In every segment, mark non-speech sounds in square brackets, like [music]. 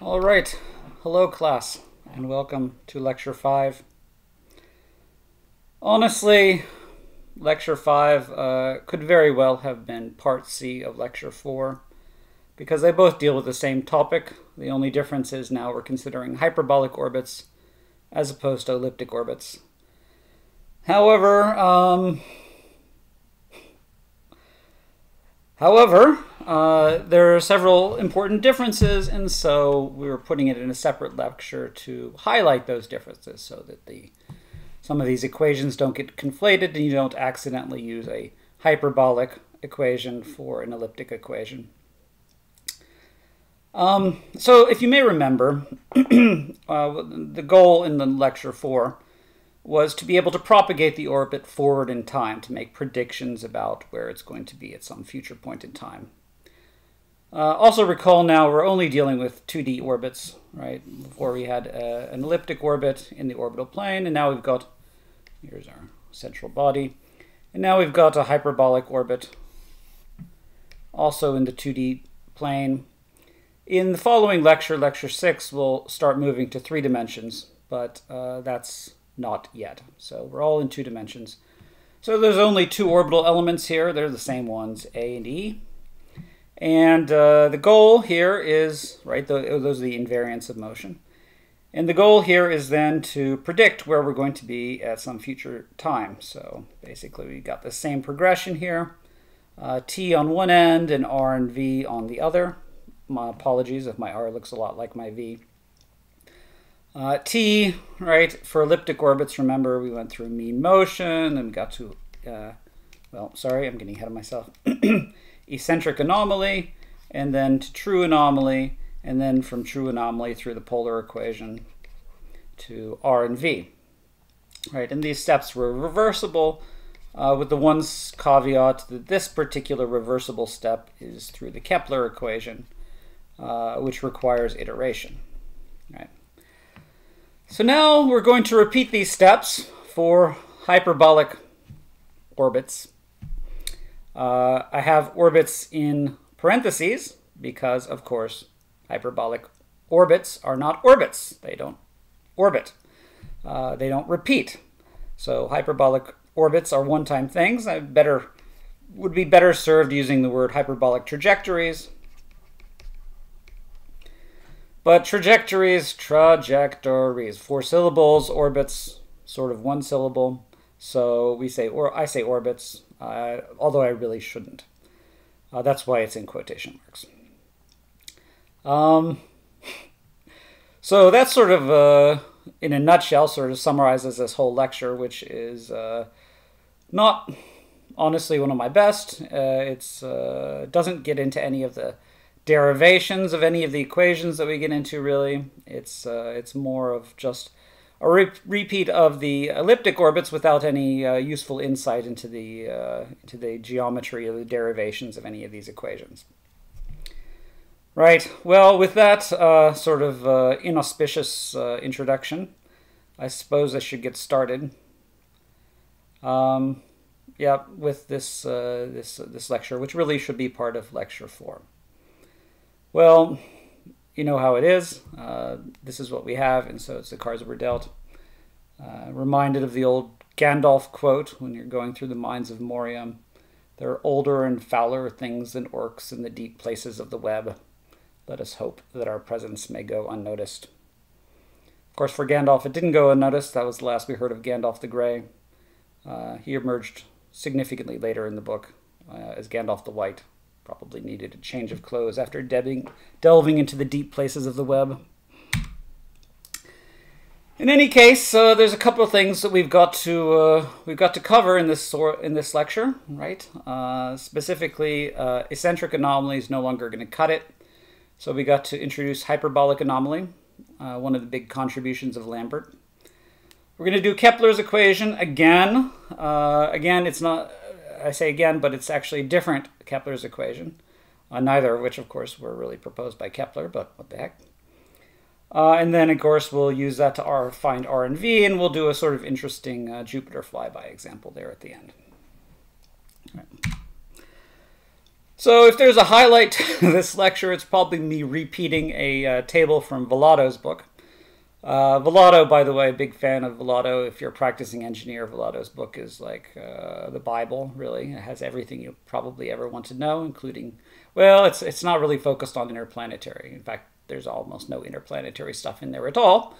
All right. Hello, class, and welcome to Lecture 5. Honestly, Lecture 5 uh, could very well have been Part C of Lecture 4 because they both deal with the same topic. The only difference is now we're considering hyperbolic orbits as opposed to elliptic orbits. However, um, however, uh, there are several important differences, and so we were putting it in a separate lecture to highlight those differences so that the some of these equations don't get conflated and you don't accidentally use a hyperbolic equation for an elliptic equation. Um, so if you may remember, [clears throat] uh, the goal in the lecture 4 was to be able to propagate the orbit forward in time to make predictions about where it's going to be at some future point in time. Uh, also recall now we're only dealing with 2D orbits, right? Before we had uh, an elliptic orbit in the orbital plane, and now we've got, here's our central body, and now we've got a hyperbolic orbit also in the 2D plane. In the following lecture, lecture 6, we'll start moving to three dimensions, but uh, that's not yet. So we're all in two dimensions. So there's only two orbital elements here. They're the same ones, A and E. And uh, the goal here is, right, the, those are the invariants of motion. And the goal here is then to predict where we're going to be at some future time. So basically we've got the same progression here, uh, t on one end and r and v on the other. My apologies if my r looks a lot like my v. Uh, t, right, for elliptic orbits, remember we went through mean motion and we got to, uh, well, sorry, I'm getting ahead of myself. [clears throat] eccentric anomaly, and then to true anomaly, and then from true anomaly through the polar equation to R and V. Right, and these steps were reversible, uh, with the one caveat that this particular reversible step is through the Kepler equation, uh, which requires iteration. Right. So now we're going to repeat these steps for hyperbolic orbits. Uh, I have orbits in parentheses because, of course, hyperbolic orbits are not orbits. They don't orbit. Uh, they don't repeat. So hyperbolic orbits are one-time things. I better would be better served using the word hyperbolic trajectories. But trajectories, trajectories, four syllables, orbits, sort of one syllable. So we say, or I say orbits, uh, although I really shouldn't. Uh, that's why it's in quotation marks. Um, [laughs] so that's sort of, uh, in a nutshell, sort of summarizes this whole lecture, which is uh, not honestly one of my best. Uh, it's uh, doesn't get into any of the derivations of any of the equations that we get into. Really, it's it's more of just a re repeat of the elliptic orbits without any uh, useful insight into the, uh, into the geometry or the derivations of any of these equations. Right, well, with that uh, sort of uh, inauspicious uh, introduction, I suppose I should get started. Um, yeah, with this, uh, this, this lecture, which really should be part of lecture four. Well, you know how it is. Uh, this is what we have, and so it's the cards that were dealt. Uh, reminded of the old Gandalf quote when you're going through the mines of Moria. There are older and fouler things than orcs in the deep places of the web. Let us hope that our presence may go unnoticed. Of course, for Gandalf, it didn't go unnoticed. That was the last we heard of Gandalf the Grey. Uh, he emerged significantly later in the book uh, as Gandalf the White probably needed a change of clothes after delving, delving into the deep places of the web. In any case, uh, there's a couple of things that we've got to uh, we've got to cover in this in this lecture, right? Uh, specifically, uh, eccentric anomaly is no longer going to cut it, so we got to introduce hyperbolic anomaly, uh, one of the big contributions of Lambert. We're going to do Kepler's equation again. Uh, again, it's not I say again, but it's actually different Kepler's equation, uh, neither of which, of course, were really proposed by Kepler, but what the heck. Uh, and then, of course, we'll use that to R, find R and V, and we'll do a sort of interesting uh, Jupiter flyby example there at the end. So if there's a highlight [laughs] to this lecture, it's probably me repeating a uh, table from Vallado's book. Uh, Vallado, by the way, big fan of Vallado. If you're a practicing engineer, Vallado's book is like uh, the Bible, really. It has everything you probably ever want to know, including, well, it's, it's not really focused on interplanetary. In fact, there's almost no interplanetary stuff in there at all.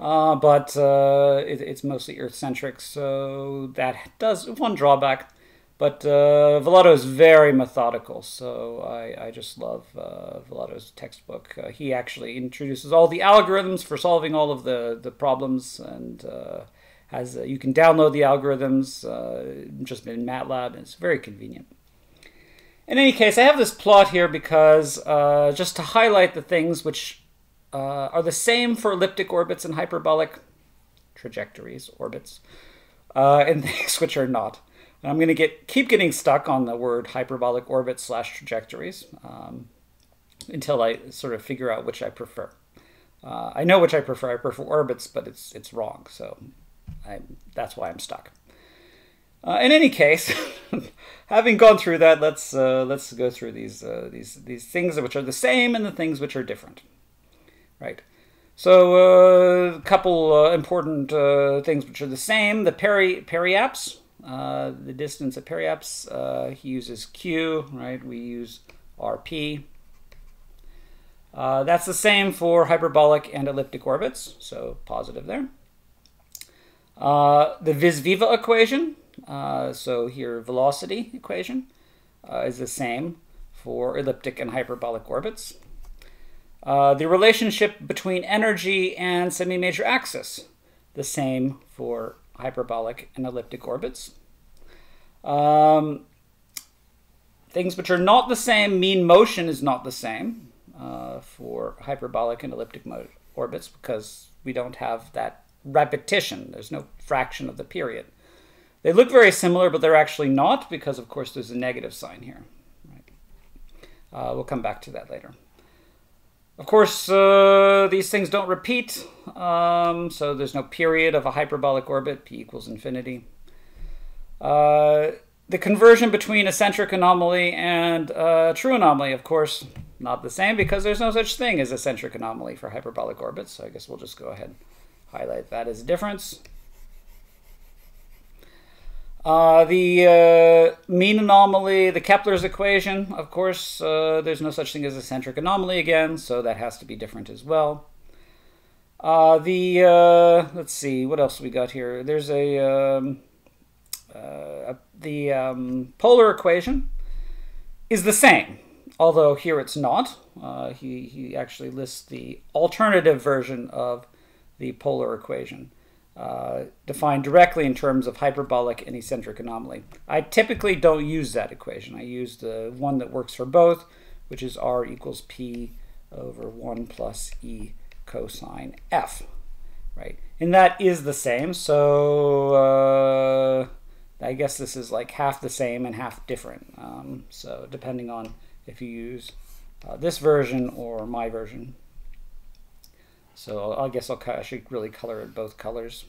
Uh, but uh, it, it's mostly Earth-centric, so that does one drawback. But uh, is very methodical, so I, I just love uh, textbook. Uh, he actually introduces all the algorithms for solving all of the, the problems, and uh, has uh, you can download the algorithms uh, just in MATLAB. And it's very convenient. In any case, I have this plot here because just to highlight the things which are the same for elliptic orbits and hyperbolic trajectories, orbits, and [laughs] things which are not. I'm going to get keep getting stuck on the word hyperbolic orbit slash trajectories um, until I sort of figure out which I prefer. Uh, I know which I prefer. I prefer orbits, but it's it's wrong. So I, that's why I'm stuck. Uh, in any case, [laughs] having gone through that, let's uh, let's go through these uh, these these things which are the same and the things which are different. Right. So uh, a couple uh, important things which are the same: the peri periaps, uh, the distance of periaps, uh, he uses Q, right? We use RP. Uh, that's the same for hyperbolic and elliptic orbits, so positive there. Uh, the vis-viva equation, uh, so here velocity equation, is the same for elliptic and hyperbolic orbits. the relationship between energy and semi-major axis, the same for hyperbolic and elliptic orbits. Um, things which are not the same mean motion is not the same uh, for hyperbolic and elliptic orbits because we don't have that repetition. There's no fraction of the period. They look very similar, but they're actually not because, of course, there's a negative sign here. Right? Uh, we'll come back to that later. Of course, uh, these things don't repeat, um, so there's no period of a hyperbolic orbit, p equals infinity. Uh, the conversion between eccentric anomaly and uh, true anomaly, of course, not the same because there's no such thing as eccentric anomaly for hyperbolic orbits, so I guess we'll just go ahead and highlight that as a difference. Uh, the uh, mean anomaly, the Kepler's equation, of course, uh, there's no such thing as eccentric anomaly again, so that has to be different as well. Uh, the, uh, let's see, what else we got here? There's a, um, uh, the um, polar equation is the same, although here it's not. he, he actually lists the alternative version of the polar equation. Uh, defined directly in terms of hyperbolic and eccentric anomaly. I typically don't use that equation. I use the one that works for both, which is r equals p over 1 plus e cosine f, right? And that is the same, so uh, I guess this is like half the same and half different. Um, so depending on if you use uh, this version or my version. So I guess I'll, I should really color it both colors.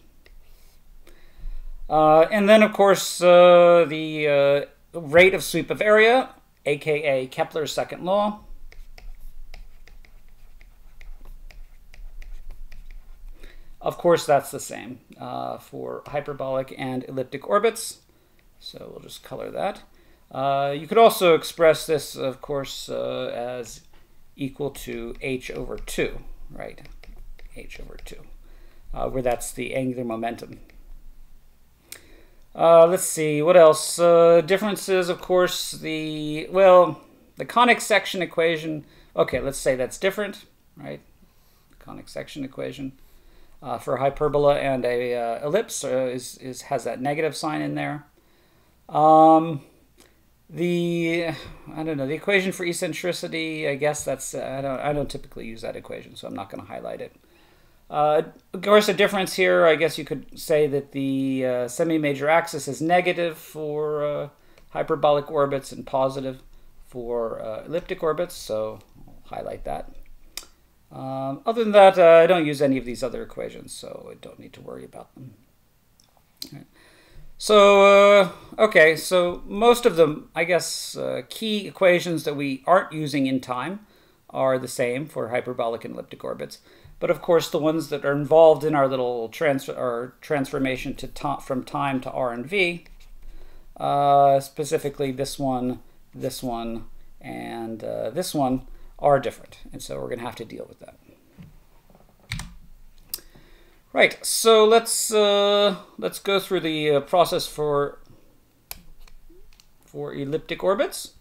Uh, and then, of course, uh, the uh, rate of sweep of area, aka Kepler's second law. Of course, that's the same uh, for hyperbolic and elliptic orbits. So we'll just color that. Uh, you could also express this, of course, uh, as equal to h over 2, right? H over 2, uh, where that's the angular momentum. Uh, let's see, what else? Uh, differences, of course, the, well, the conic section equation, okay, let's say that's different, right? Conic section equation uh, for hyperbola and a uh, ellipse uh, is, is, has that negative sign in there. Um, the I don't know the equation for eccentricity. I guess that's I don't I don't typically use that equation, so I'm not going to highlight it. Uh, of course, a difference here, I guess you could say that the uh, semi-major axis is negative for uh, hyperbolic orbits and positive for uh, elliptic orbits, so I'll highlight that. Um, other than that, uh, I don't use any of these other equations, so I don't need to worry about them. So, uh, okay, so most of the, I guess, key equations that we aren't using in time are the same for hyperbolic and elliptic orbits. But of course, the ones that are involved in our little transfer or transformation to from time to r and v, uh, specifically this one, this one, and uh, this one, are different. And so we're going to have to deal with that. Right, so let's uh, let's go through the uh, process for for elliptic orbits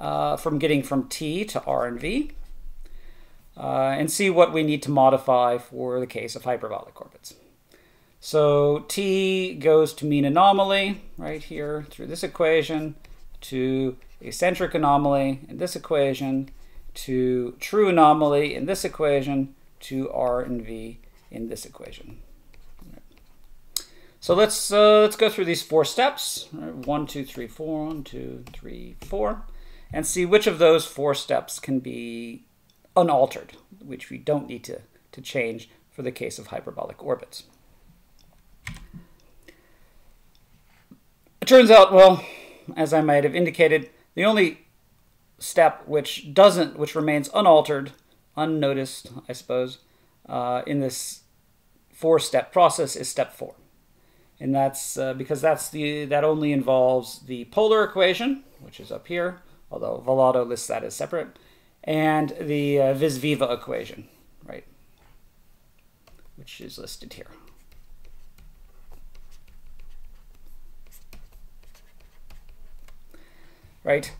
uh, from getting from t to r and v, uh, and see what we need to modify for the case of hyperbolic orbits. So t goes to mean anomaly right here through this equation to eccentric anomaly in this equation to true anomaly in this equation to r and v in this equation. So let's uh, let's go through these four steps. One, two, three, four. One, two, three, four, and see which of those four steps can be unaltered, which we don't need to to change for the case of hyperbolic orbits. It turns out, well, as I might have indicated, the only step which doesn't, which remains unaltered, unnoticed, I suppose, uh, in this four-step process is step four. And that's uh, because that's the that only involves the polar equation, which is up here, although Vallado lists that as separate, and the uh, vis-viva equation, right, which is listed here. Right.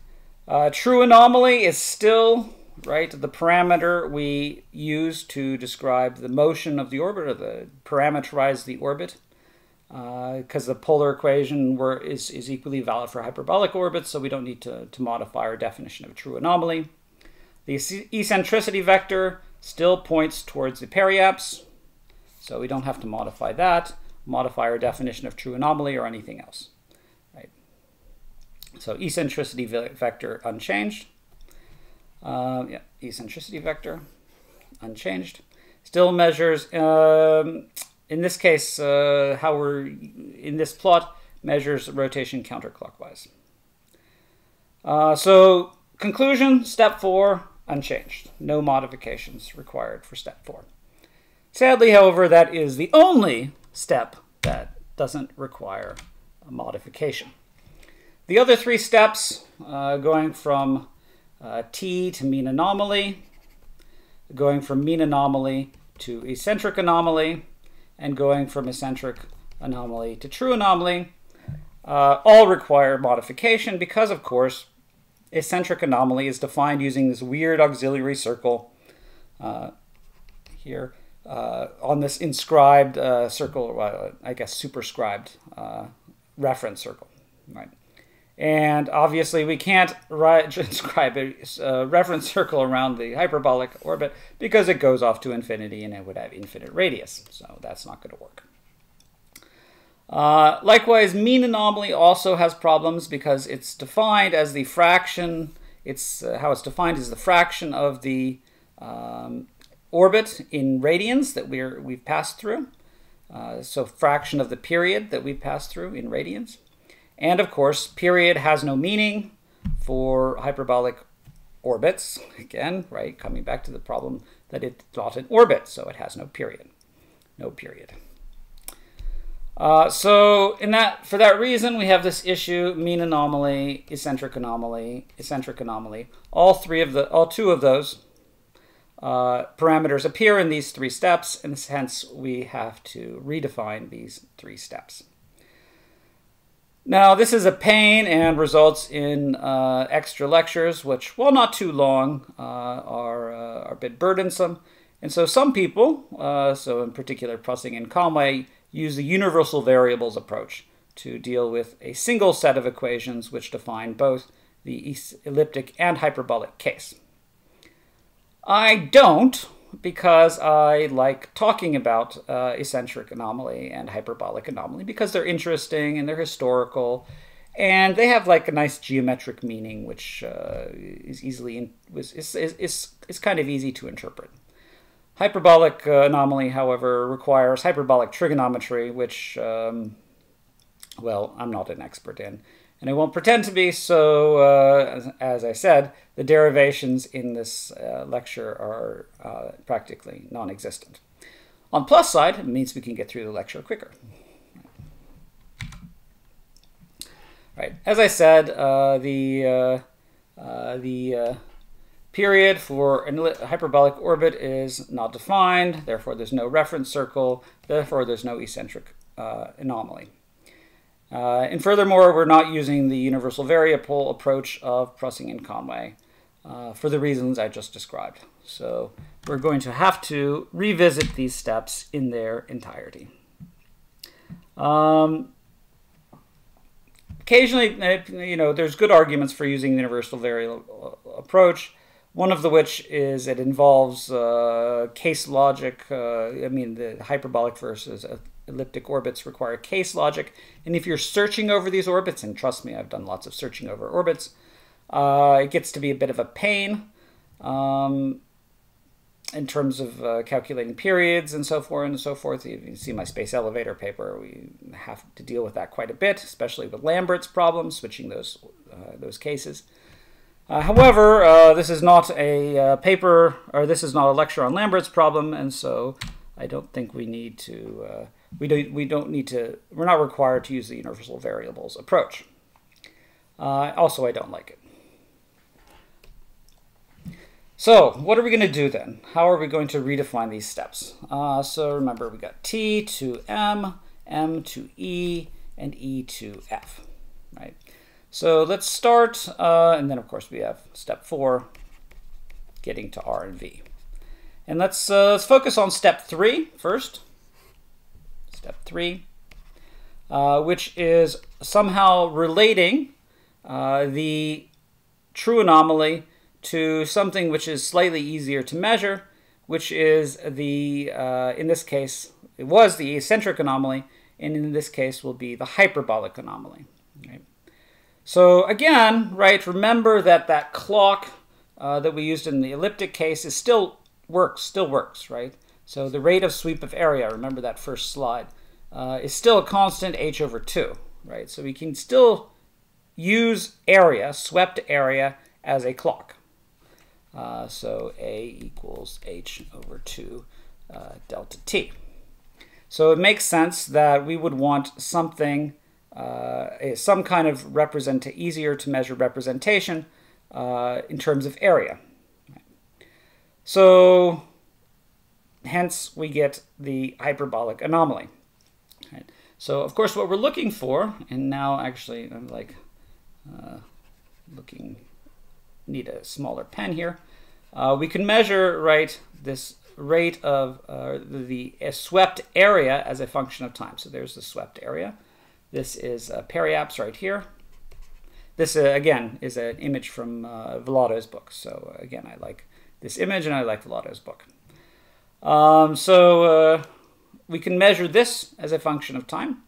Uh, true anomaly is still right? The parameter we use to describe the motion of the orbit or the parameterize the orbit because uh, the polar equation were, is, is equally valid for hyperbolic orbits, so we don't need to, to modify our definition of true anomaly. The eccentricity vector still points towards the periaps, so we don't have to modify that, modify our definition of true anomaly or anything else. Right? So eccentricity vector unchanged. Uh, yeah, eccentricity vector, unchanged. Still measures, um, in this case, uh, how we're, in this plot, measures rotation counterclockwise. Uh, so, conclusion, step four, unchanged. No modifications required for step four. Sadly, however, that is the only step that doesn't require a modification. The other three steps, uh, going from uh, T to mean anomaly, going from mean anomaly to eccentric anomaly, and going from eccentric anomaly to true anomaly, uh, all require modification because, of course, eccentric anomaly is defined using this weird auxiliary circle uh, here uh, on this inscribed uh, circle, I guess superscribed uh, reference circle, right? And obviously, we can't write, [laughs] describe a reference circle around the hyperbolic orbit because it goes off to infinity and it would have infinite radius. So that's not going to work. Uh, likewise, mean anomaly also has problems because it's defined as the fraction, it's uh, how it's defined is the fraction of the um, orbit in radians that we're, we've passed through. Uh, so fraction of the period that we've passed through in radians. And of course, period has no meaning for hyperbolic orbits. Again, right, coming back to the problem that it's not an orbit, so it has no period. No period. Uh, so in that, for that reason, we have this issue: mean anomaly, eccentric anomaly, eccentric anomaly. All three of the, all two of those uh, parameters appear in these three steps, and hence we have to redefine these three steps. Now, this is a pain and results in uh, extra lectures, which, while not too long, uh, are, uh, are a bit burdensome. And so some people, uh, so in particular Prussing and Conway, use the universal variables approach to deal with a single set of equations which define both the elliptic and hyperbolic case. I don't, because I like talking about uh, eccentric anomaly and hyperbolic anomaly because they're interesting and they're historical and they have like a nice geometric meaning which uh, is easily in, is, is, is, is kind of easy to interpret. Hyperbolic uh, anomaly, however, requires hyperbolic trigonometry, which um, well, I'm not an expert in. And I won't pretend to be, so uh, as, I said, the derivations in this uh, lecture are uh, practically non-existent. On plus side, it means we can get through the lecture quicker. Right. As I said, uh, the uh, the period for a hyperbolic orbit is not defined. Therefore, there's no reference circle. Therefore, there's no eccentric anomaly. Uh, and furthermore, we're not using the universal variable approach of Prussing and Conway uh, for the reasons I just described. So we're going to have to revisit these steps in their entirety. Um, occasionally, uh, you know, there's good arguments for using the universal variable approach. One of the which is it involves uh, case logic. Uh, I mean, the hyperbolic versus elliptic orbits require case logic. And if you're searching over these orbits, and trust me, I've done lots of searching over orbits, uh, it gets to be a bit of a pain. Um, in terms of uh, calculating periods and so forth and so forth. You see my space elevator paper. We have to deal with that quite a bit, especially with Lambert's problem, switching those uh, those cases. Uh, however, uh, this is not a uh, paper, or this is not a lecture on Lambert's problem, and so I don't think we need to. Uh, we don't. We don't need to. We're not required to use the universal variables approach. also, I don't like it. So what are we going to do then? How are we going to redefine these steps? Uh, so remember, we got T to M, M to E, and E to F, right? So let's start, uh, and then of course we have step four, getting to R and V. And let's, uh, let's focus on step three first. Step three, uh, which is somehow relating uh, the true anomaly to something which is slightly easier to measure, which is the, uh, in this case, it was the eccentric anomaly, and in this case will be the hyperbolic anomaly. Right? So again, right, remember that that clock uh, that we used in the elliptic case is still works, still works, right? So the rate of sweep of area, remember that first slide, uh, is still a constant h over 2, right? So we can still use area, swept area, as a clock. Uh, so A equals H over 2 uh, delta T. So it makes sense that we would want something, uh, some kind of represent easier to measure representation uh, in terms of area. So hence we get the hyperbolic anomaly. Right. So of course what we're looking for, and now actually I'm like uh, looking need a smaller pen here. Uh, we can measure, right, this rate of uh, the, the swept area as a function of time. So there's the swept area. This is a periaps right here. This, uh, again, is an image from uh, Vallado's book. So uh, again, I like this image and I like Vallado's book. Um, so uh, we can measure this as a function of time.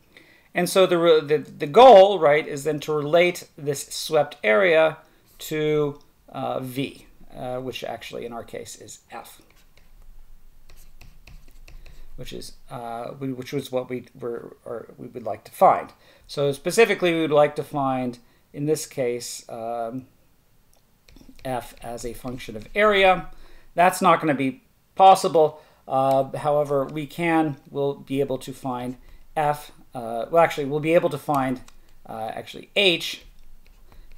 And so the, the, the goal, right, is then to relate this swept area to uh, V, uh, which actually in our case is F, which is uh, which was what we were or we would like to find. So specifically, we would like to find in this case um, F as a function of area. That's not going to be possible. Uh, however, we can, we'll be able to find F, uh, well actually we'll be able to find uh, actually H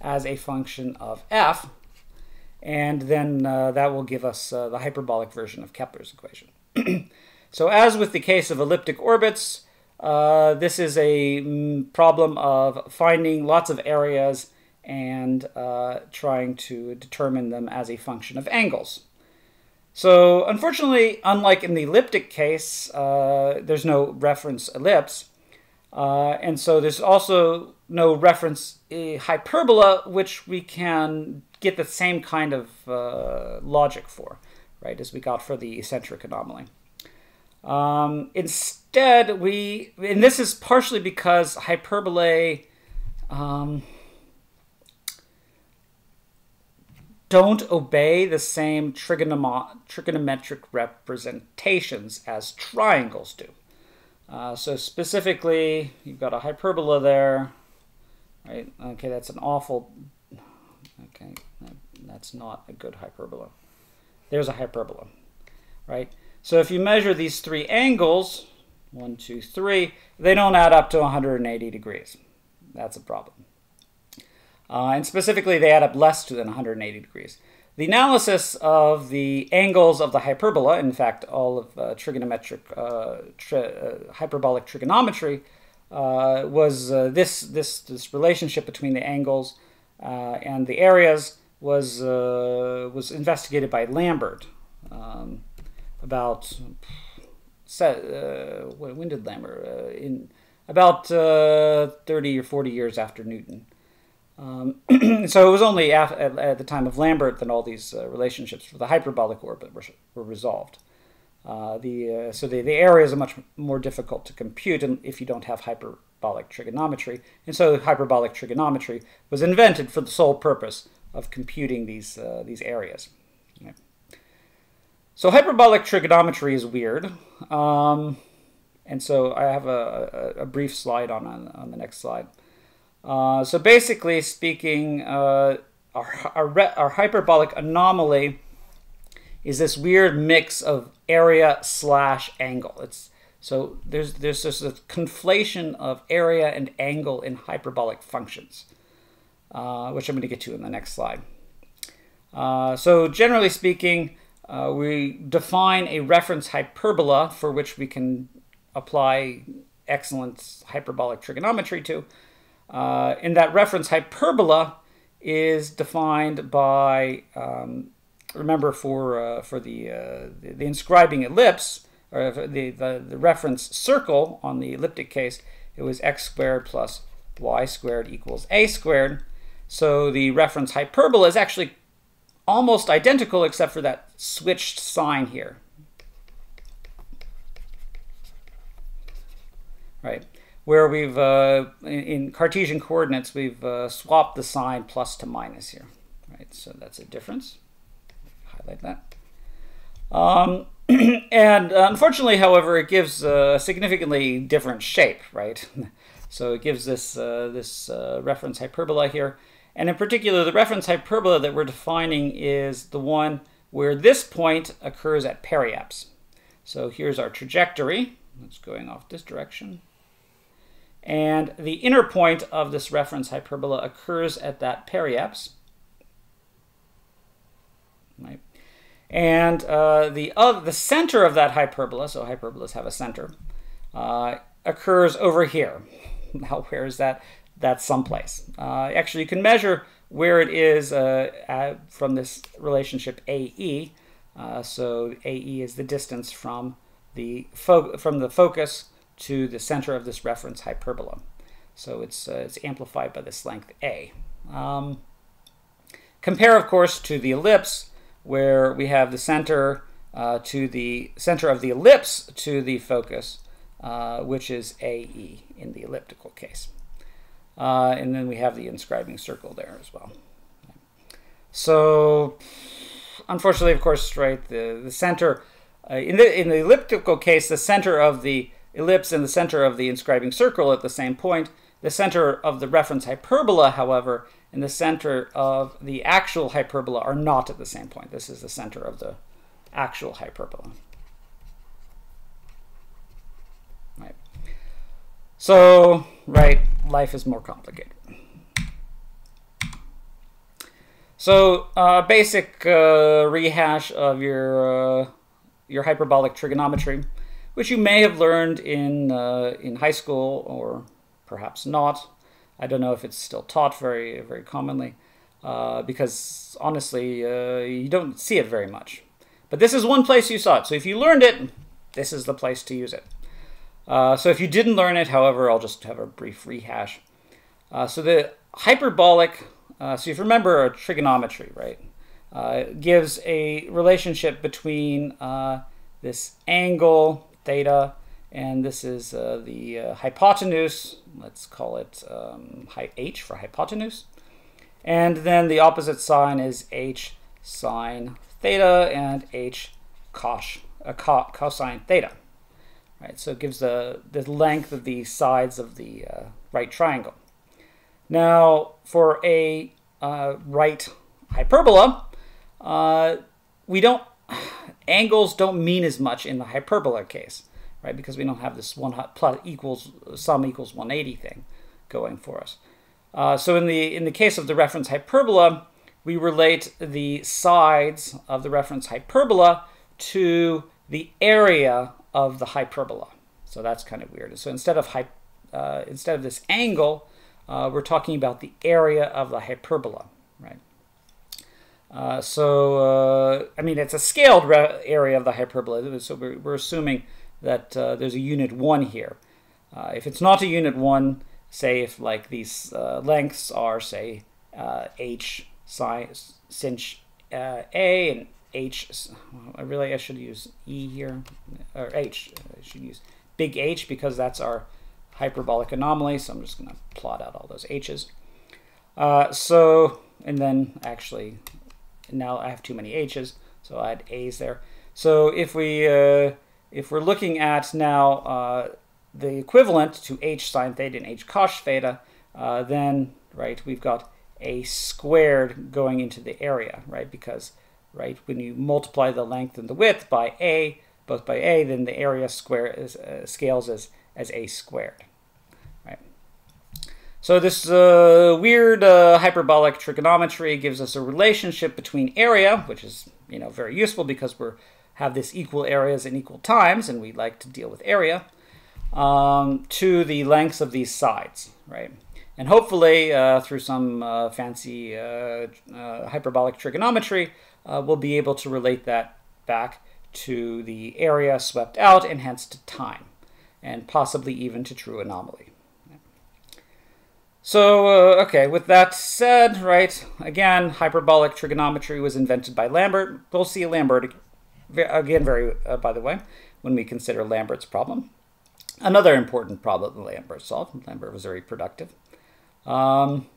as a function of F, and then uh, that will give us uh, the hyperbolic version of Kepler's equation. [clears throat] so as with the case of elliptic orbits, uh, this is a mm, problem of finding lots of areas and uh, trying to determine them as a function of angles. So unfortunately, unlike in the elliptic case, uh, there's no reference ellipse. Uh, and so there's also no reference hyperbola, which we can get the same kind of uh, logic for, right, as we got for the eccentric anomaly. Um, instead, we, and this is partially because hyperbolae um, don't obey the same trigonometric representations as triangles do. Uh, so specifically, you've got a hyperbola there, right? Okay, that's an awful, okay, that's not a good hyperbola. There's a hyperbola, right? So if you measure these three angles, one, two, three, they don't add up to 180 degrees. That's a problem. Uh, and specifically, they add up less than 180 degrees. The analysis of the angles of the hyperbola, in fact, all of uh, trigonometric, uh, tri uh, hyperbolic trigonometry, uh, was uh, this, this, this relationship between the angles and the areas was, was investigated by Lambert um, about, when did Lambert? in about 30 or 40 years after Newton. Um, [clears throat] so it was only at, at, the time of Lambert that all these uh, relationships for the hyperbolic orbit were, were resolved. Uh, the, uh, so the, the areas are much more difficult to compute if you don't have hyperbolic trigonometry. And so hyperbolic trigonometry was invented for the sole purpose of computing these, uh, these areas. So hyperbolic trigonometry is weird. Um, and so I have a, a, brief slide on, on, on the next slide. Uh, so basically speaking, uh, our, our, our, hyperbolic anomaly is this weird mix of area slash angle. It's so there's there's this conflation of area and angle in hyperbolic functions, uh, which I'm going to get to in the next slide. Uh, so generally speaking, uh, we define a reference hyperbola for which we can apply excellent hyperbolic trigonometry to. Uh, and that reference hyperbola is defined by, um, remember for, uh, for the, uh, the, the, inscribing ellipse, or the, the, the reference circle on the elliptic case, it was x squared plus y squared equals a squared. So the reference hyperbola is actually almost identical except for that switched sign here. Right where we've, uh, in Cartesian coordinates, we've uh, swapped the sign plus to minus here, right? So that's a difference. Highlight that. Um, [clears throat] and uh, unfortunately, however, it gives a significantly different shape, right? [laughs] so it gives this, uh, this uh, reference hyperbola here. And in particular, the reference hyperbola that we're defining is the one where this point occurs at periaps. So here's our trajectory. It's going off this direction. And the inner point of this reference hyperbola occurs at that periaps. Right? And uh, the, uh, the center of that hyperbola, so hyperbolas have a center, uh, occurs over here. [laughs] Now, where is that? That's someplace. Uh, actually, you can measure where it is uh, from this relationship AE. Uh, so AE is the distance from the, from the focus to the center of this reference hyperbola. So it's, uh, it's amplified by this length a. Um, compare, of course, to the ellipse, where we have the center uh, to the center of the ellipse to the focus, uh, which is AE in the elliptical case. Uh, and then we have the inscribing circle there as well. So, unfortunately, of course, right, the, the center, uh, in, the, in the elliptical case, the center of the ellipse in the center of the inscribing circle at the same point. The center of the reference hyperbola, however, and the center of the actual hyperbola are not at the same point. This is the center of the actual hyperbola. So, right, life is more complicated. So, uh, basic uh, rehash of your uh, your hyperbolic trigonometry which you may have learned in, uh, in high school or perhaps not. I don't know if it's still taught very, very commonly uh, because honestly, uh, you don't see it very much. But this is one place you saw it. So if you learned it, this is the place to use it. Uh, so if you didn't learn it, however, I'll just have a brief rehash. Uh, so the hyperbolic, uh, so if you remember trigonometry, right, gives a relationship between this angle theta, and this is uh, the uh, hypotenuse, let's call it um, h for hypotenuse, and then the opposite sign is h sine theta and h cos, uh, co cosine theta. Right, so it gives the, the length of the sides of the uh, right triangle. Now, for a uh, right hyperbola, uh, we don't [sighs] angles don't mean as much in the hyperbola case, right? Because we don't have this one plus equals sum equals 180 thing going for us. Uh, so in the in the case of the reference hyperbola, we relate the sides of the reference hyperbola to the area of the hyperbola. So that's kind of weird. So instead of uh, instead of this angle, uh, we're talking about the area of the hyperbola, right? Uh, so, uh, I mean, it's a scaled area of the hyperbola, so we're, we're assuming that uh, there's a unit 1 here. Uh, if it's not a unit 1, say if like these lengths are, say, h sin a and h, I really I should use e here, or h, I should use big H because that's our hyperbolic anomaly, so I'm just going to plot out all those h's. so, and then actually now I have too many h's, so I add a's there. So if we uh, if we're looking at now uh, the equivalent to h sine theta and h cos theta, uh, then right we've got a squared going into the area, right? Because right when you multiply the length and the width by a, both by a, then the area square is, uh, scales as as a squared. Right? So this uh, weird uh, hyperbolic trigonometry gives us a relationship between area, which is you know very useful because we have this equal areas and equal times, and we like to deal with area, um, to the lengths of these sides, right? And hopefully, uh, through some uh, fancy uh, hyperbolic trigonometry, we'll be able to relate that back to the area swept out and hence to time, and possibly even to true anomaly. So, uh, okay, with that said, right, again, hyperbolic trigonometry was invented by Lambert. We'll see Lambert again, very, uh, by the way, when we consider Lambert's problem. Another important problem that Lambert solved. Lambert was very productive. Um,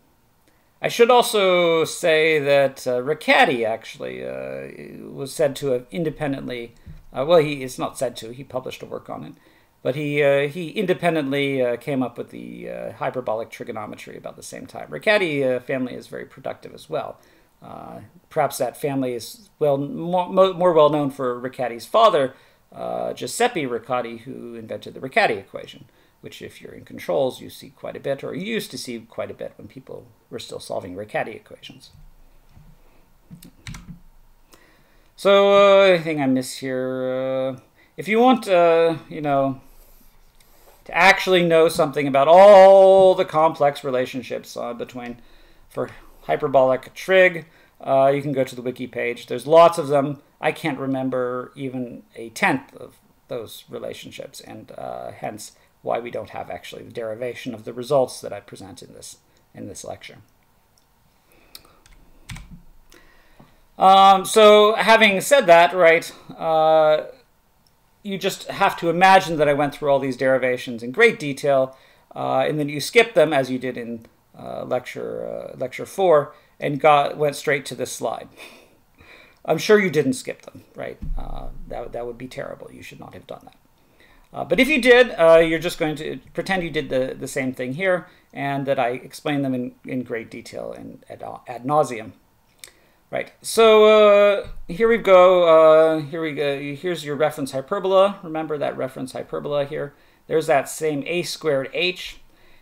I should also say that uh, Riccati actually uh, was said to have independently, uh, well, he is not said to, he published a work on it, but he uh, he independently uh, came up with the uh, hyperbolic trigonometry about the same time. Riccati family is very productive as well. Perhaps that family is well more, more well known for Riccati's father, Giuseppe Riccati, who invented the Riccati equation, which if you're in controls you see quite a bit, or you used to see quite a bit when people were still solving Riccati equations. So anything I miss here? if you want, you know, to actually know something about all the complex relationships uh, between for hyperbolic trig. Uh, you can go to the wiki page. There's lots of them. I can't remember even a tenth of those relationships, and uh, hence why we don't have actually the derivation of the results that I present in this in this lecture. Um, so having said that, right, uh, you just have to imagine that I went through all these derivations in great detail, uh, and then you skip them as you did in uh, lecture uh, lecture four, and got went straight to this slide. I'm sure you didn't skip them, right? Uh, that that would be terrible. You should not have done that. Uh, but if you did, uh, you're just going to pretend you did the, the same thing here, and that I explained them in, in great detail and ad, ad nauseum. Right, so uh, here we go. Uh, here we go. Here's your reference hyperbola. Remember that reference hyperbola here. There's that same a squared h,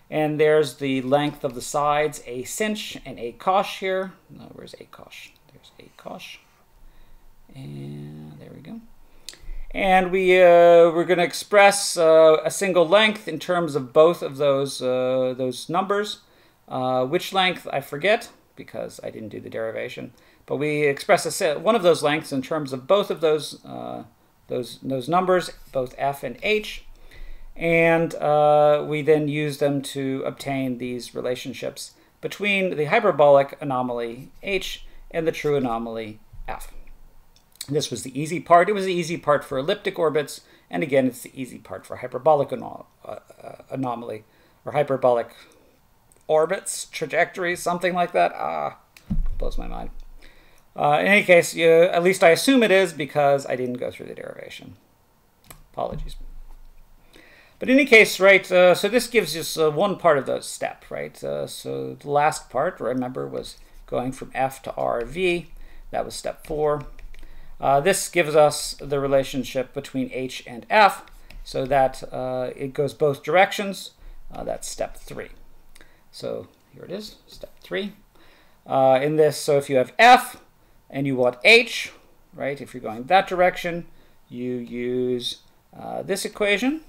and there's the length of the sides, a sinh and a cosh here. No, where's a cosh? There's a cosh. And there we go. And we, uh, we're going to express uh, a single length in terms of both of those, uh, those numbers. Uh, which length, I forget, because I didn't do the derivation. But we express a, one of those lengths in terms of both of those, uh, those, those numbers, both f and h. And uh, we then use them to obtain these relationships between the hyperbolic anomaly h and the true anomaly f. This was the easy part. It was the easy part for elliptic orbits, and again, it's the easy part for hyperbolic anom uh, uh, anomaly or hyperbolic orbits, trajectories, something like that. Ah, blows my mind. Uh, in any case, you, at least I assume it is because I didn't go through the derivation. Apologies. But in any case, right, uh, so this gives us uh, one part of the step, right? Uh, so the last part, remember, was going from F to R V. That was step four. Uh, this gives us the relationship between H and F so that uh, it goes both directions. Uh, that's step three. So here it is, step three. in this, so if you have F and you want H, right, if you're going that direction, you use this equation.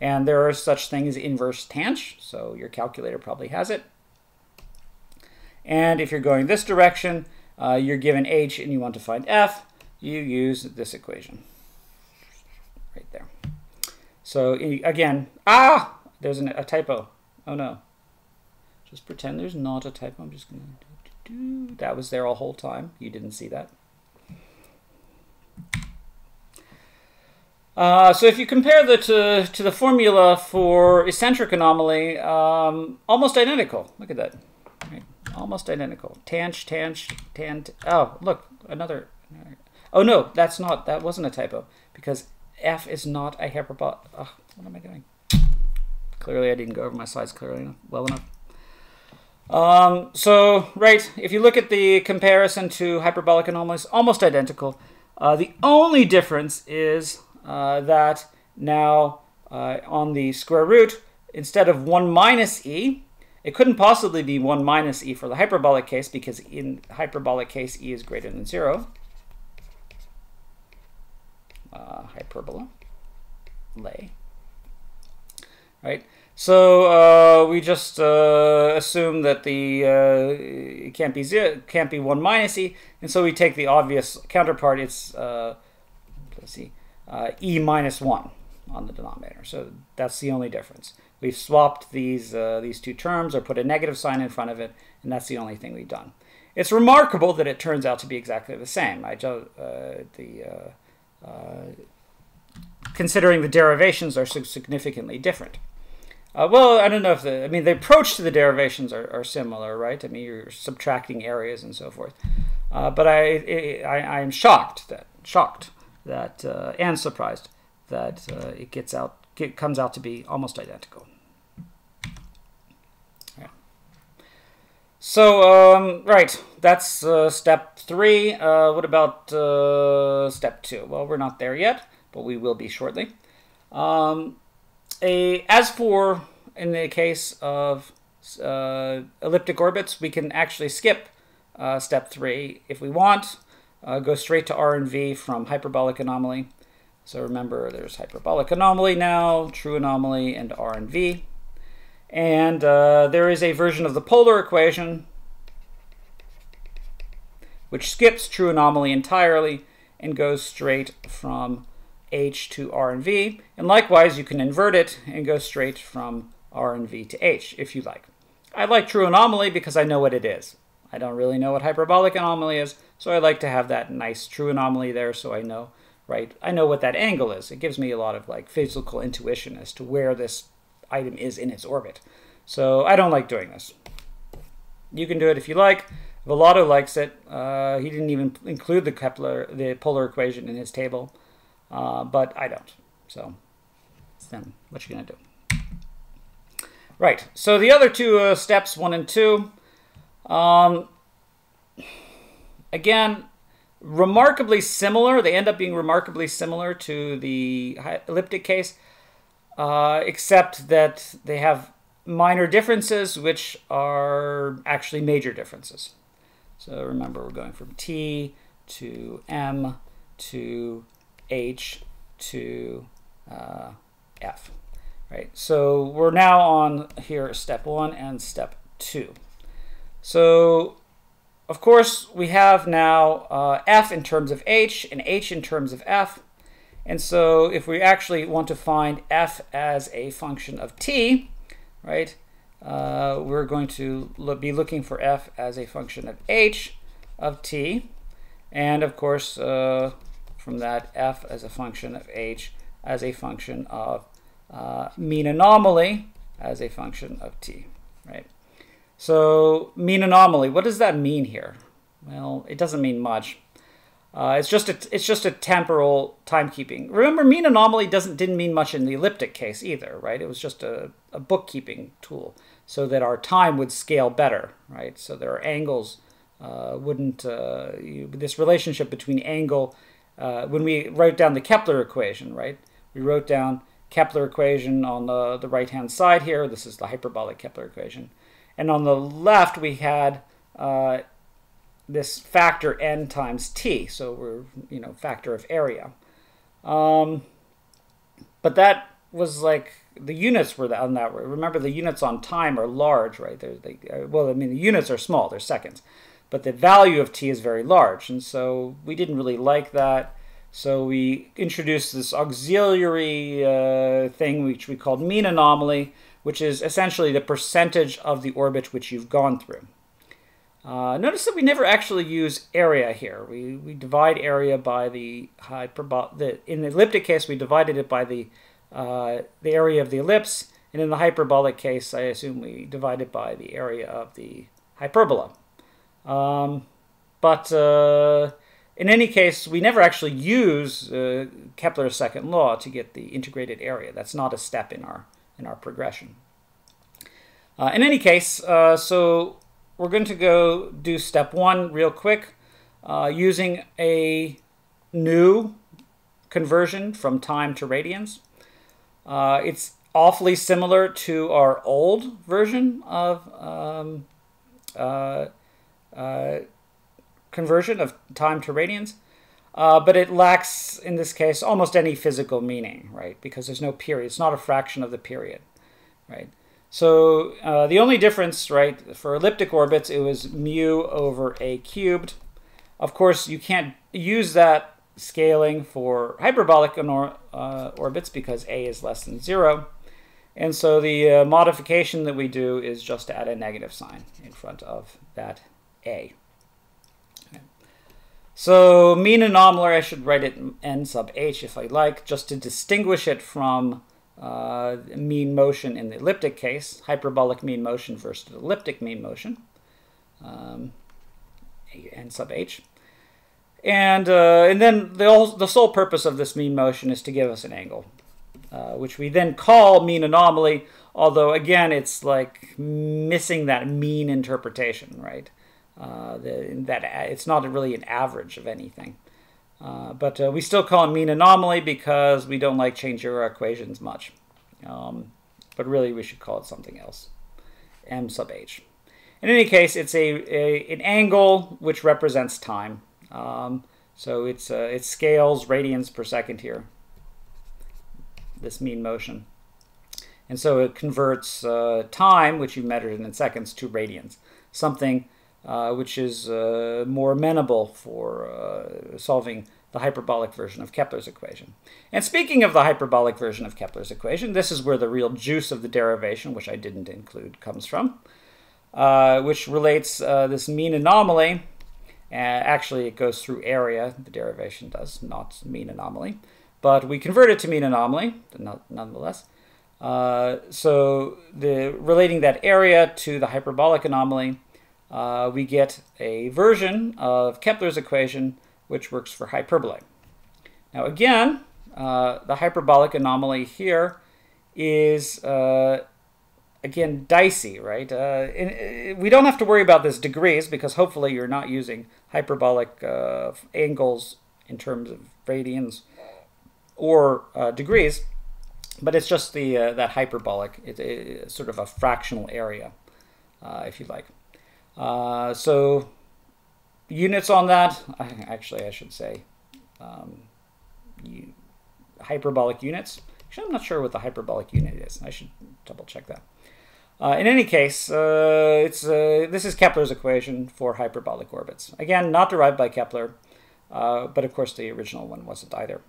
And there are such things as inverse tanh, so your calculator probably has it. And if you're going this direction, uh, you're given h and you want to find f, you use this equation right there. So again, ah, there's an, a typo. Oh no. Just pretend there's not a typo. I'm just going to do, that was there a whole time. You didn't see that. Uh, so if you compare the to, to the formula for eccentric anomaly, um, almost identical. Look at that. Almost identical. Tanh, tanh, tan. Oh, look, another. Oh no, that's not. That wasn't a typo because f is not a hyperbolic. Oh, what am I doing? Clearly, I didn't go over my slides clearly enough, well enough. Um, so, right, if you look at the comparison to hyperbolic anomalies, almost identical. Uh, the only difference is uh, that now uh, on the square root, instead of 1 minus e, it couldn't possibly be 1 minus e for the hyperbolic case because in hyperbolic case e is greater than 0. Uh, hyperbola, lay. Right? So uh, we just uh, assume that the uh, it can't be zero, can't be one minus e, and so we take the obvious counterpart. It's uh, let's see, uh, e minus 1 on the denominator. So that's the only difference. We've swapped these, uh, these two terms or put a negative sign in front of it, and that's the only thing we've done. It's remarkable that it turns out to be exactly the same. I, uh, the, uh, uh, considering the derivations are significantly different. Uh, well, I don't know if the, I mean, the approach to the derivations are, are similar, right? I mean, you're subtracting areas and so forth. Uh, but I, I, I'm shocked that, shocked that uh, and surprised that uh, it gets out get, comes out to be almost identical. Yeah. So um, right, that's uh, step three. Uh, what about uh, step two? Well, we're not there yet, but we will be shortly. Um, a as for in the case of uh, elliptic orbits, we can actually skip step three if we want uh, go straight to R and V from hyperbolic anomaly. So remember, there's hyperbolic anomaly now, true anomaly, and R and V. And uh, there is a version of the polar equation which skips true anomaly entirely and goes straight from H to R and V. And likewise, you can invert it and go straight from R and V to H if you like. I like true anomaly because I know what it is. I don't really know what hyperbolic anomaly is, so I like to have that nice true anomaly there so I know, right? I know what that angle is. It gives me a lot of like physical intuition as to where this item is in its orbit. So I don't like doing this. You can do it if you like. Vallado likes it. Uh, he didn't even include the Kepler, the polar equation in his table, uh, but I don't. So then what you gonna do? Right. So the other two uh, steps, one and two, um, again, remarkably similar. They end up being remarkably similar to the elliptic case, uh, except that they have minor differences, which are actually major differences. So remember, we're going from T to M to H to uh, F. Right. So we're now on here step one and step two. So, of course, we have now uh, f in terms of h and h in terms of f. And so if we actually want to find f as a function of t, right, uh, we're going to lo be looking for f as a function of h of t. And of course, uh, from that, f as a function of h as a function of uh, mean anomaly as a function of t, right? So mean anomaly, what does that mean here? Well, it doesn't mean much. Uh, it's just a, it's just a temporal timekeeping. Remember, mean anomaly doesn't didn't mean much in the elliptic case either, right? It was just a, a bookkeeping tool so that our time would scale better, right? So there are angles uh, wouldn't uh, you, this relationship between angle uh, when we wrote down the Kepler equation, right? We wrote down Kepler equation on the, the right hand side here. This is the hyperbolic Kepler equation. And on the left, we had uh, this factor n times t. So we're, you know, factor of area. Um, but that was like the units were on that. Remember, the units on time are large, right? They're, they, uh, well, I mean, the units are small, they're seconds. But the value of t is very large. And so we didn't really like that. So we introduced this auxiliary uh, thing, which we called mean anomaly, which is essentially the percentage of the orbit which you've gone through. Uh, notice that we never actually use area here. We, we divide area by the hyperbolic. in the elliptic case, we divided it by the uh, the area of the ellipse, and in the hyperbolic case, I assume we divide it by the area of the hyperbola. Um, but uh, in any case, we never actually use uh, Kepler's second law to get the integrated area. That's not a step in our in our progression. Uh, in any case, uh, so we're going to go do step one real quick uh, using a new conversion from time to radians. Uh, it's awfully similar to our old version of um, uh, uh, conversion of time to radians. Uh, but it lacks, in this case, almost any physical meaning, right? Because there's no period. It's not a fraction of the period, right? So uh, the only difference, right, for elliptic orbits, it was mu over a cubed. Of course, you can't use that scaling for hyperbolic uh, orbits because a is less than zero. And so the uh, modification that we do is just to add a negative sign in front of that a. So mean anomaly, I should write it n sub h if I like, just to distinguish it from uh, mean motion in the elliptic case, hyperbolic mean motion versus elliptic mean motion, um, n sub h. And, uh, and then the, the sole purpose of this mean motion is to give us an angle, uh, which we then call mean anomaly, although again, it's like missing that mean interpretation, right? Uh, the, that it's not really an average of anything. Uh, but uh, we still call it mean anomaly because we don't like change your equations much. Um, but really, we should call it something else, m sub h. In any case, it's a, a an angle which represents time. Um, so it's uh, it scales radians per second here. This mean motion, and so it converts uh, time, which you measured in seconds, to radians. Something uh, which is uh, more amenable for uh, solving the hyperbolic version of Kepler's equation. And speaking of the hyperbolic version of Kepler's equation, this is where the real juice of the derivation, which I didn't include, comes from, uh, which relates uh, this mean anomaly. actually, it goes through area, the derivation does, not mean anomaly. But we convert it to mean anomaly, nonetheless. So the relating that area to the hyperbolic anomaly uh, we get a version of Kepler's equation which works for hyperbole. Now again, uh, the hyperbolic anomaly here is uh, again dicey, right? Uh, uh, we don't have to worry about this degrees because hopefully you're not using hyperbolic uh, angles in terms of radians or degrees, but it's just the that hyperbolic, it's, it's sort of a fractional area, if you like. Uh, so units on that, actually I should say um, hyperbolic units. Actually, I'm not sure what the hyperbolic unit is. I should double check that. Uh, in any case, uh, it's uh, this is Kepler's equation for hyperbolic orbits. Again, not derived by Kepler, uh, but of course the original one wasn't either.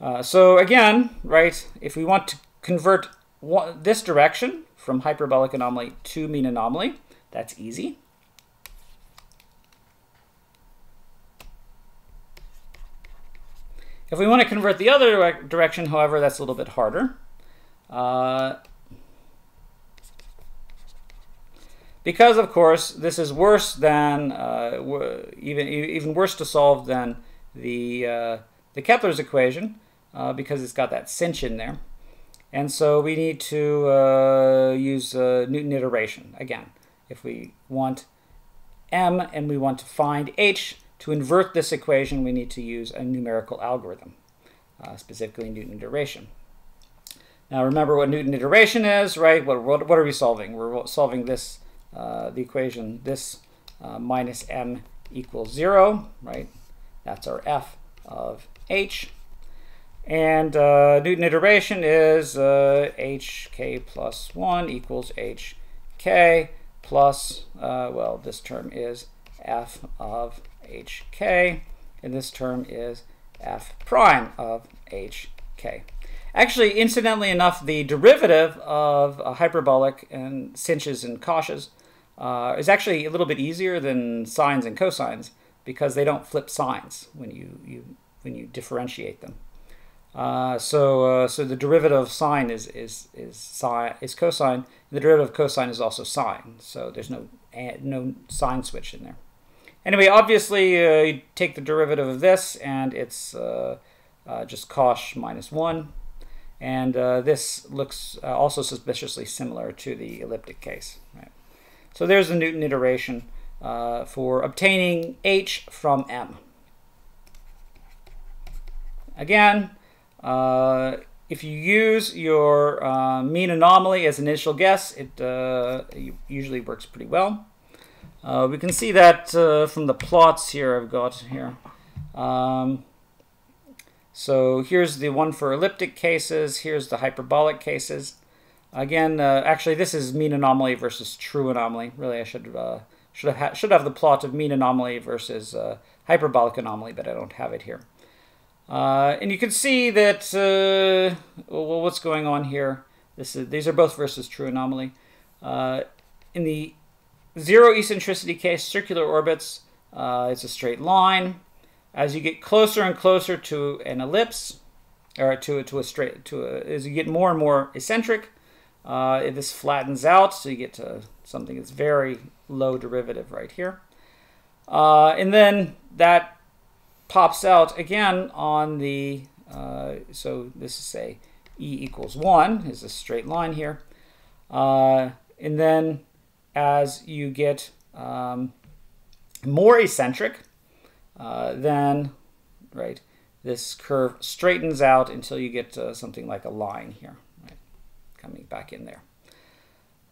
Uh, so again, right, if we want to convert this direction from hyperbolic anomaly to mean anomaly, that's easy. If we want to convert the other direction, however, that's a little bit harder. Uh, because of course this is worse than uh, even even worse to solve than the uh, the Kepler's equation uh, because it's got that sinh in there. And so we need to uh, use uh, Newton iteration again. If we want m and we want to find h, to invert this equation we need to use a numerical algorithm, uh, specifically Newton iteration. Now remember what Newton iteration is, right? What, what, what are we solving? We're solving this, uh, the equation, this uh, minus m equals 0, right? That's our f of h. And uh, Newton iteration is uh, hk plus 1 equals hk plus, uh, well, this term is f of hk, and this term is f prime of hk. Actually, incidentally enough, the derivative of hyperbolic and cinches and coches uh, is actually a little bit easier than sines and cosines because they don't flip signs when you, you when you differentiate them. Uh, so uh, so the derivative of sine is is is sine is cosine. The derivative of cosine is also sine. So there's no no sign switch in there. Anyway, obviously uh, you take the derivative of this and it's uh, uh, just cosh minus one, and this looks also suspiciously similar to the elliptic case. Right? So there's the Newton iteration for obtaining h from m. Again, uh, if you use your uh, mean anomaly as initial guess, it uh, usually works pretty well. Uh, we can see that uh, from the plots here I've got here. Um, so here's the one for elliptic cases. Here's the hyperbolic cases. Again, actually, this is mean anomaly versus true anomaly. Really, I should should have should have the plot of mean anomaly versus hyperbolic anomaly, but I don't have it here. Uh, and you can see that, uh, well, what's going on here? This is, these are both versus true anomaly. Uh, in the zero eccentricity case, circular orbits, uh, it's a straight line. As you get closer and closer to an ellipse, or to, to a straight, to a, as you get more and more eccentric, uh, this flattens out, so you get to something that's very low derivative right here. Uh, and then that pops out again on the, uh, so this is say E equals 1 is a straight line here. Uh, and then as you get um, more eccentric, uh, then, right, this curve straightens out until you get to something like a line here, right, coming back in there.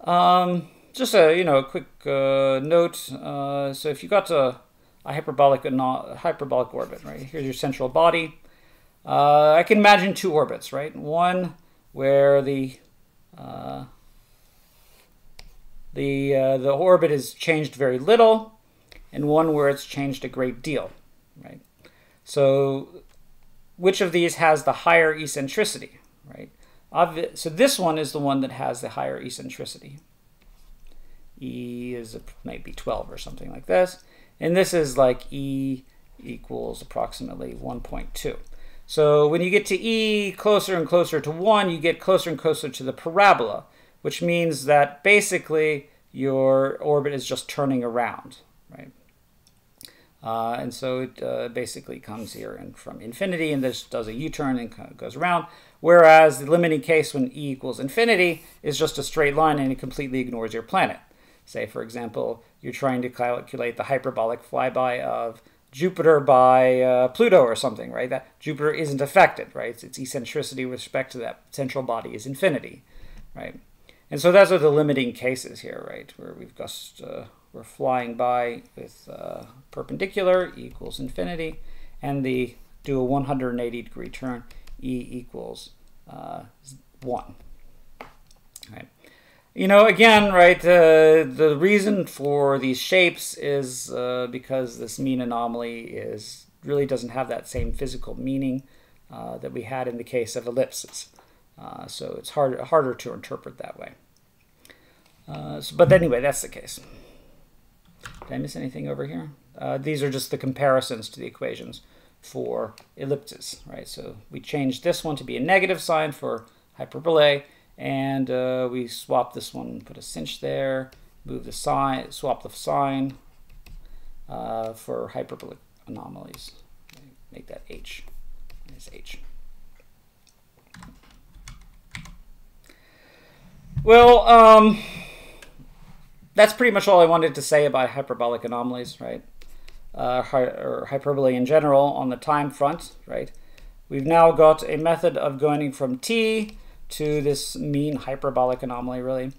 Um, just a, you know, a quick uh, note. Uh, so if you got to a hyperbolic, a hyperbolic orbit, right? Here's your central body. Uh, I can imagine two orbits, right? One where the uh, the uh, the orbit is changed very little, and one where it's changed a great deal, right? So, which of these has the higher eccentricity, right? Obvi so this one is the one that has the higher eccentricity. E is maybe 12 or something like this. And this is like E equals approximately 1.2. So when you get to E closer and closer to 1, you get closer and closer to the parabola, which means that basically your orbit is just turning around, right? Uh, and so it uh, basically comes here and from infinity, and this does a U-turn and goes around. Whereas the limiting case when E equals infinity is just a straight line and it completely ignores your planet. Say, for example, you're trying to calculate the hyperbolic flyby of Jupiter by uh, Pluto or something, right? That Jupiter isn't affected, right? Its, its eccentricity with respect to that central body is infinity, right? And so those are the limiting cases here, right? Where we've just uh, we're flying by with uh, perpendicular equals infinity, and the do a 180 degree turn e equals uh, one? You know, again, right, uh, the reason for these shapes is uh, because this mean anomaly is really doesn't have that same physical meaning uh, that we had in the case of ellipses. Uh, so it's hard, harder to interpret that way. Uh, so, but anyway, that's the case. Did I miss anything over here? Uh, these are just the comparisons to the equations for ellipses, right? So we changed this one to be a negative sign for hyperbolae, and uh, we swap this one, put a sinh there, move the sign, swap the sign uh, for hyperbolic anomalies. Make that h. It's h. Well, um, that's pretty much all I wanted to say about hyperbolic anomalies, right? Uh, hy or hyperbole in general on the time front, right? We've now got a method of going from t to this mean hyperbolic anomaly, really,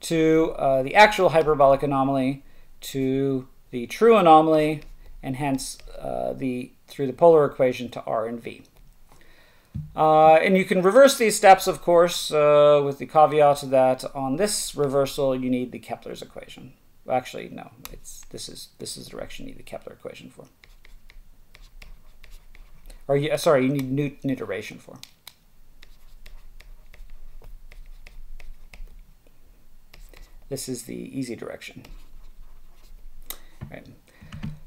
to uh, the actual hyperbolic anomaly, to the true anomaly, and hence uh, the through the polar equation to r and v. Uh, and you can reverse these steps, of course, uh, with the caveat that on this reversal you need the Kepler's equation. Well, actually, no, it's this is this is the direction you need the Kepler equation for. Or sorry, you need Newton iteration for. This is the easy direction. Right.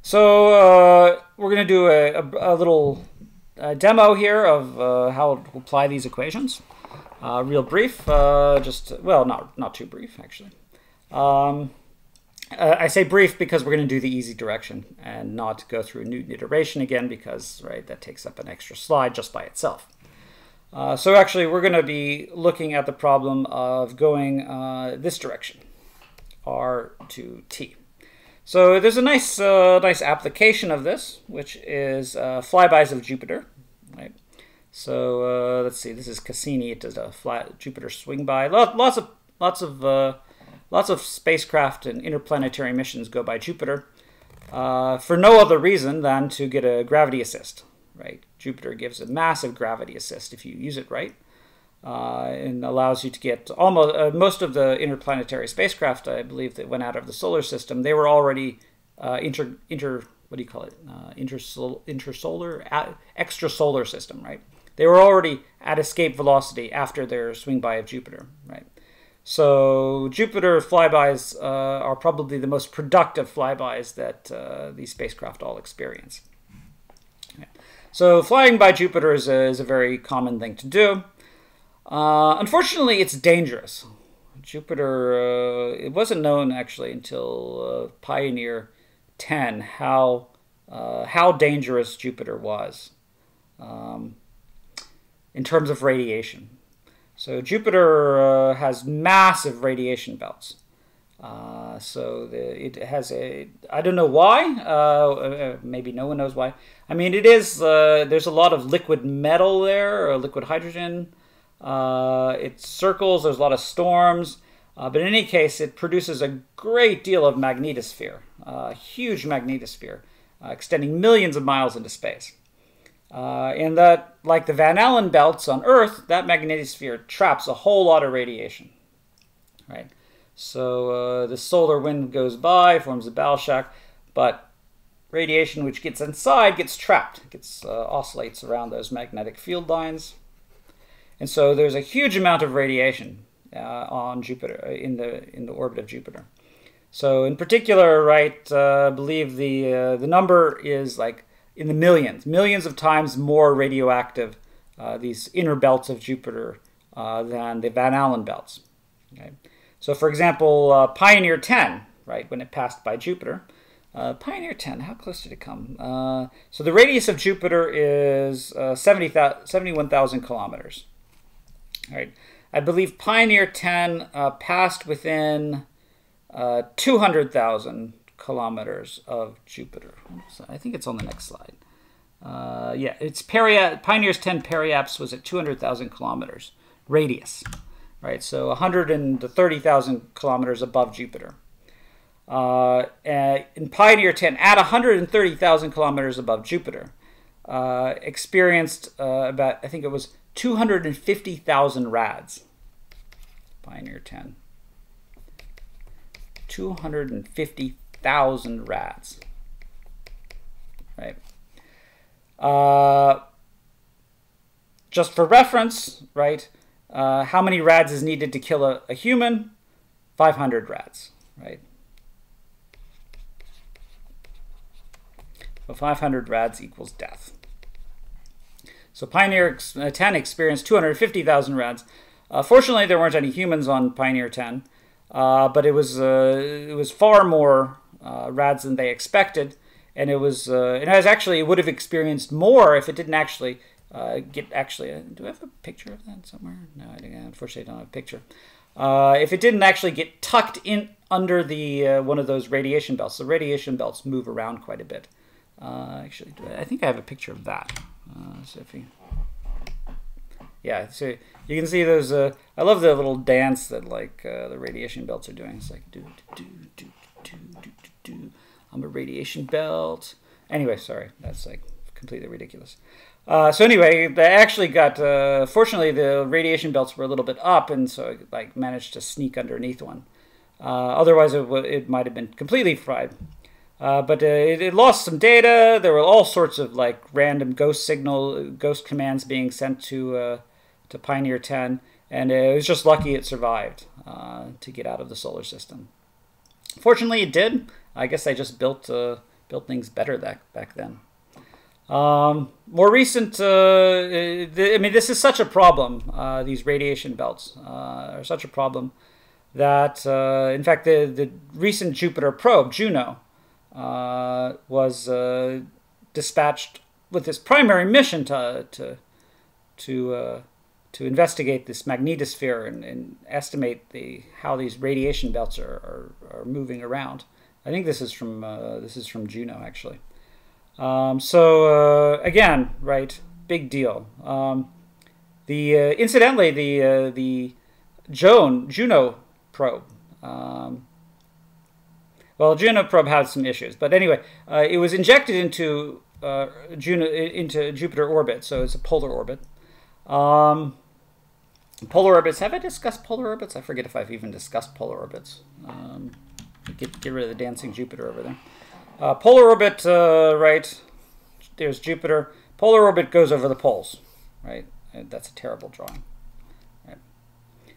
So uh, we're going to do a, a, a little uh, demo here of uh, how to apply these equations. Uh, real brief, uh, just, well, not, not too brief, actually. Um, uh, I say brief because we're going to do the easy direction and not go through Newton iteration again because, right, that takes up an extra slide just by itself. So actually, we're going to be looking at the problem of going this direction, r to t. So there's a nice, uh, nice application of this, which is uh, flybys of Jupiter. Right. So uh, let's see. This is Cassini. It does a flat Jupiter swing by. Lots of, lots of, uh, lots of spacecraft and interplanetary missions go by Jupiter uh, for no other reason than to get a gravity assist. Right. Jupiter gives a massive gravity assist if you use it right uh, and allows you to get almost uh, most of the interplanetary spacecraft, I believe, that went out of the solar system. They were already uh, inter inter what do you call it uh, intersol intersolar extrasolar system, right? They were already at escape velocity after their swing by of Jupiter, right? So Jupiter flybys uh, are probably the most productive flybys that uh, these spacecraft all experience. So flying by Jupiter is a, is a very common thing to do. Uh, unfortunately, it's dangerous. Jupiter, uh, it wasn't known actually until uh, Pioneer 10 how, uh, how dangerous Jupiter was um, in terms of radiation. So Jupiter uh, has massive radiation belts. Uh, so the, it has a, I don't know why, maybe no one knows why. I mean, it is, there's a lot of liquid metal there, liquid hydrogen, uh, it circles, there's a lot of storms, uh, but in any case, it produces a great deal of magnetosphere, a uh, huge magnetosphere, uh, extending millions of miles into space. Uh, and that, like the Van Allen belts on Earth, that magnetosphere traps a whole lot of radiation. Right. So uh, the solar wind goes by, forms a bow shock, but radiation which gets inside gets trapped, gets oscillates around those magnetic field lines, and so there's a huge amount of radiation uh, on Jupiter uh, in the in the orbit of Jupiter. So in particular, right, uh, I believe the uh, the number is like in the millions, millions of times more radioactive uh, these inner belts of Jupiter uh, than the Van Allen belts. Okay? So for example, Pioneer 10, right, when it passed by Jupiter, Pioneer 10, how close did it come? So the radius of Jupiter is uh, 70, 71,000 kilometers. Right. I believe Pioneer 10 uh, passed within uh, 200,000 kilometers of Jupiter. I think it's on the next slide. Uh, yeah, it's peri- Pioneer's 10 periaps was at 200,000 kilometers radius, right? So 130,000 kilometers above Jupiter. Uh, in Pioneer 10, at 130,000 kilometers above Jupiter, uh, experienced uh, about, I think it was 250,000 rads. Pioneer 10. 250,000 rads. Right. Uh, just for reference, right, uh, how many rads is needed to kill a, a human? 500 rads, right? So 500 rads equals death. So Pioneer uh, 10 experienced 250,000 rads. Uh, fortunately, there weren't any humans on Pioneer 10. uh, but it was uh, it was far more rads than they expected, and it was it has actually it would have experienced more if it didn't actually get actually. Do I have a picture of that somewhere? No, I unfortunately I don't have a picture. if it didn't actually get tucked in under the one of those radiation belts, the radiation belts move around quite a bit. Actually, I, think I have a picture of that. so if you yeah, so you can see those. Uh, I love the little dance that like uh, the radiation belts are doing. It's like do do do do do do do. I'm a radiation belt. Anyway, sorry, that's like completely ridiculous. Uh, so anyway, they actually got. Uh, fortunately, the radiation belts were a little bit up, and so I like managed to sneak underneath one. Uh, otherwise, it, it might have been completely fried. Uh, but uh, it, it, lost some data. There were all sorts of like random ghost signal, ghost commands being sent to uh, to Pioneer 10, and it was just lucky it survived uh, to get out of the solar system. Fortunately, it did. I guess I just built uh, built things better that, back then. Um, more recent, uh, I mean, this is such a problem. Uh, these radiation belts uh, are such a problem that, uh, in fact, the, the recent Jupiter probe, Juno, was dispatched with its primary mission to to to to investigate this magnetosphere and, and estimate the how these radiation belts are, are, are moving around. I think this is from uh, this is from Juno actually. Um, so uh, again, right, big deal. Um, the uh, incidentally the uh, the Joan Juno probe. Um, well, Juno probe had some issues, but anyway, uh, it was injected into uh, Juno into Jupiter orbit, so it's a polar orbit. Um, polar orbits. Have I discussed polar orbits? I forget if I've even discussed polar orbits. Um, get, get rid of the dancing Jupiter over there. Uh, polar orbit, uh, right? There's Jupiter. Polar orbit goes over the poles, right? That's a terrible drawing. Right?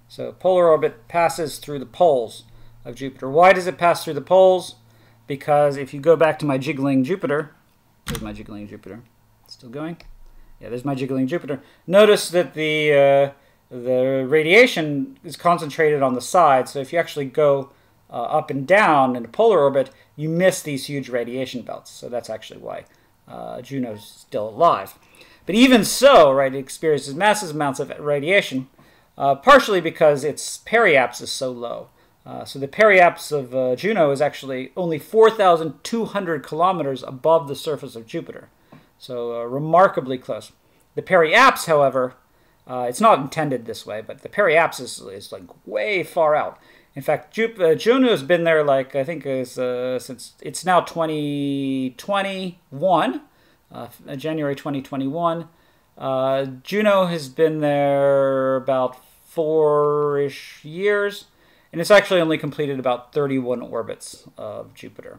So polar orbit passes through the poles of Jupiter. Why does it pass through the poles? Because if you go back to my jiggling Jupiter, there's my jiggling Jupiter. Still going? Yeah, there's my jiggling Jupiter. Notice that the uh, the radiation is concentrated on the side. So if you actually go uh, up and down in a polar orbit, you miss these huge radiation belts. So that's actually why uh, Juno's still alive. But even so, right, it experiences massive amounts of radiation, uh, partially because its periapsis is so low. Uh, so the periaps of uh, Juno is actually only 4,200 kilometers above the surface of Jupiter. So uh, remarkably close. The periaps, however, uh, it's not intended this way, but the periaps is, is like way far out. In fact, uh, Juno has been there like I think is uh, since it's now 2021, uh, January 2021. Uh, Juno has been there about four-ish years, and it's actually only completed about 31 orbits of Jupiter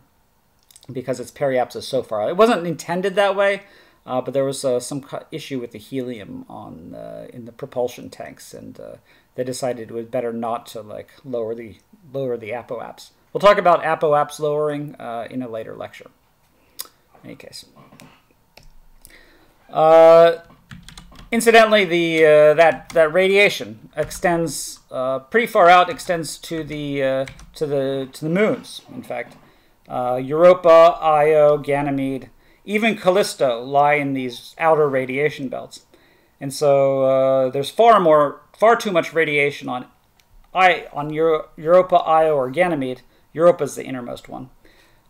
because its periapsis so far. It wasn't intended that way, uh, but there was uh, some issue with the helium on uh, in the propulsion tanks, and uh, they decided it was better not to like lower the lower the apoaps. We'll talk about apoaps lowering uh, in a later lecture. In any case, uh, incidentally, the that that radiation extends pretty far out, extends to the to the to the moons. In fact, Europa, Io, Ganymede even Callisto lie in these outer radiation belts. And so uh, there's far more, far too much radiation on I on Euro, Europa, Io, or Ganymede. Europa is the innermost one.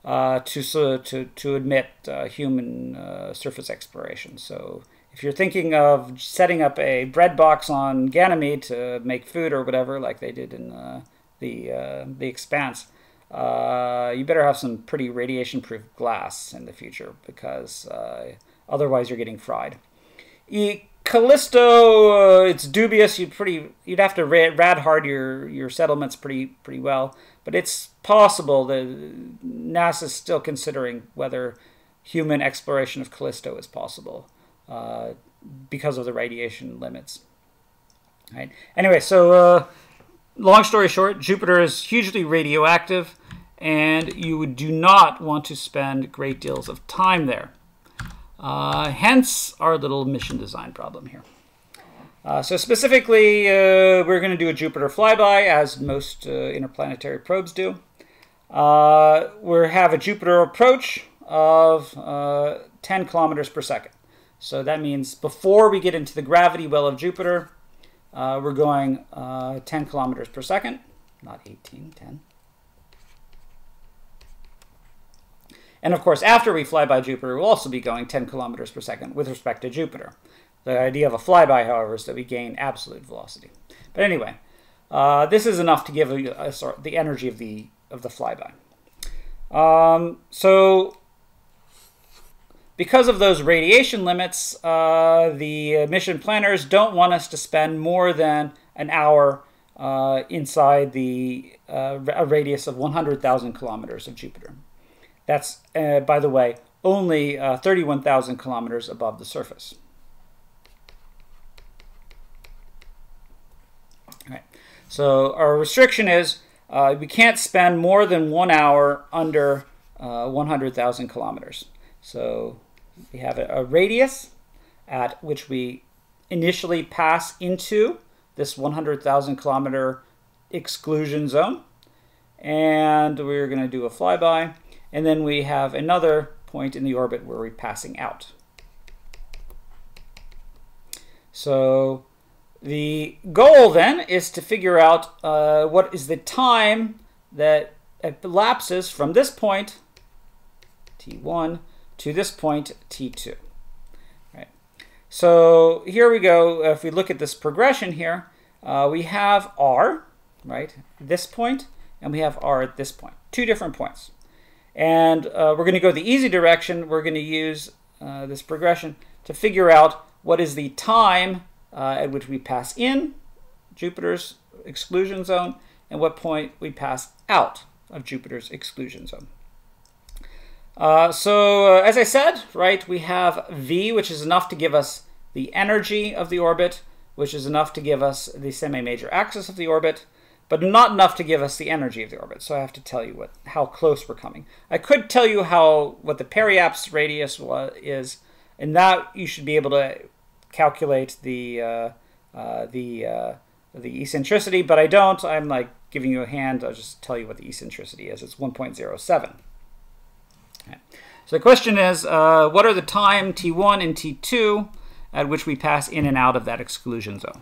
Uh, to, to, to admit uh, human uh, surface exploration. So if you're thinking of setting up a bread box on Ganymede to make food or whatever, like they did in uh, the uh, the Expanse, uh, you better have some pretty radiation proof glass in the future because uh, otherwise you're getting fried. E- Callisto, uh, it's dubious. You'd pretty, you'd have to rad, rad hard your your settlements pretty pretty well, but it's possible that NASA's still considering whether human exploration of Callisto is possible uh, because of the radiation limits. Right. Anyway, so uh, long story short, Jupiter is hugely radioactive and you would do not want to spend great deals of time there. Uh, hence our little mission design problem here. Uh, so specifically, uh, we're going to do a Jupiter flyby, as most uh, interplanetary probes do. Uh, we have a Jupiter approach of uh, 10 kilometers per second. So that means before we get into the gravity well of Jupiter, uh, we're going 10 kilometers per second, not 18, 10. And of course, after we fly by Jupiter, we'll also be going 10 kilometers per second with respect to Jupiter. The idea of a flyby, however, is that we gain absolute velocity. But anyway, uh, this is enough to give a, a, the energy of the of the flyby. Um, so, because of those radiation limits, uh, the mission planners don't want us to spend more than an hour uh, inside the uh, a radius of 100,000 kilometers of Jupiter. That's, uh, by the way, only uh, 31,000 kilometers above the surface. Right. So our restriction is uh, we can't spend more than one hour under uh, 100,000 kilometers. So we have a, a radius at which we initially pass into this 100,000 kilometer exclusion zone. And we're going to do a flyby. And then we have another point in the orbit where we're passing out. So the goal then is to figure out uh, what is the time that elapses from this point, t1, to this point, t2. Right. So here we go. If we look at this progression here, uh, we have r, right, this point, and we have r at this point. Two different points. And uh, we're going to go the easy direction. We're going to use uh, this progression to figure out what is the time uh, at which we pass in Jupiter's exclusion zone and what point we pass out of Jupiter's exclusion zone. Uh, so uh, as I said, right, we have V, which is enough to give us the energy of the orbit, which is enough to give us the semi-major axis of the orbit but not enough to give us the energy of the orbit. So I have to tell you what how close we're coming. I could tell you how what the periaps radius is, and that you should be able to calculate the uh, uh, the uh, the eccentricity, but I don't. I'm like giving you a hand. I'll just tell you what the eccentricity is. It's 1.07. Okay. So the question is, uh, what are the time t1 and t2 at which we pass in and out of that exclusion zone?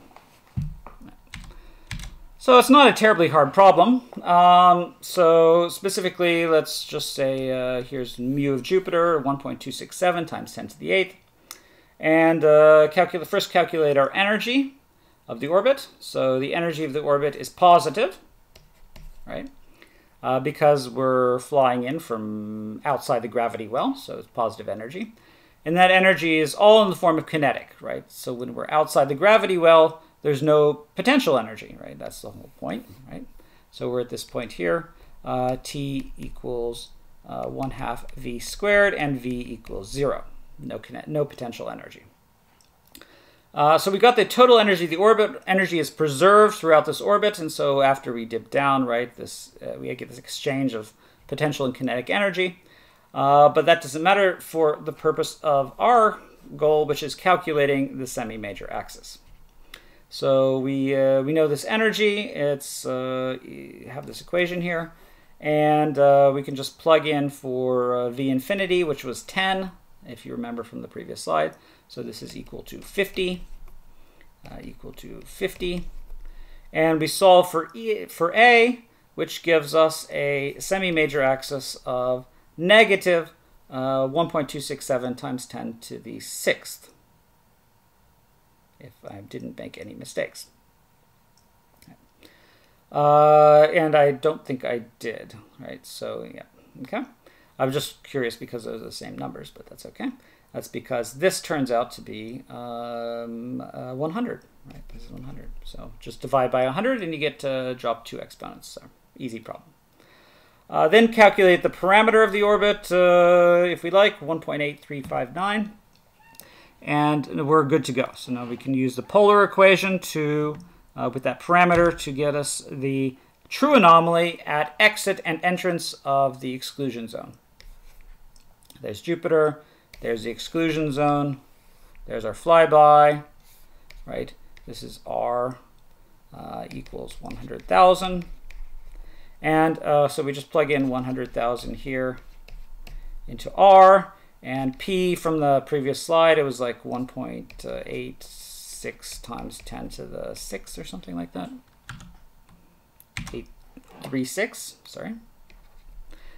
So it's not a terribly hard problem. Um, so specifically, let's just say uh, here's mu of Jupiter, 1.267 times 10 to the 8th. And uh, calculate, first calculate our energy of the orbit. So the energy of the orbit is positive, right? Uh, because we're flying in from outside the gravity well, so it's positive energy. And that energy is all in the form of kinetic, right? So when we're outside the gravity well, there's no potential energy, right? That's the whole point, right? So we're at this point here. Uh, T equals uh, 1 half V squared and V equals 0. No, no potential energy. Uh, so we got the total energy the orbit. Energy is preserved throughout this orbit, and so after we dip down, right, this uh, we get this exchange of potential and kinetic energy. Uh, but that doesn't matter for the purpose of our goal, which is calculating the semi-major axis. So we, uh, we know this energy, it's uh, have this equation here, and uh, we can just plug in for V infinity, which was 10, if you remember from the previous slide. So this is equal to 50, uh, equal to 50. And we solve for, e, for A, which gives us a semi-major axis of negative uh, 1.267 times 10 to the sixth if I didn't make any mistakes. Uh, and I don't think I did, right? So, yeah, okay. I'm just curious because those are the same numbers, but that's okay. That's because this turns out to be um, uh, 100, right? This is 100. So just divide by 100 and you get to drop two exponents. So easy problem. Uh, then calculate the parameter of the orbit, uh, if we like, 1.8359 and we're good to go. So now we can use the polar equation to, uh, with that parameter, to get us the true anomaly at exit and entrance of the exclusion zone. There's Jupiter, there's the exclusion zone, there's our flyby, right? This is R uh, equals 100,000. And uh, so we just plug in 100,000 here into R. And P from the previous slide, it was like 1.86 times 10 to the 6 or something like that. 836, sorry,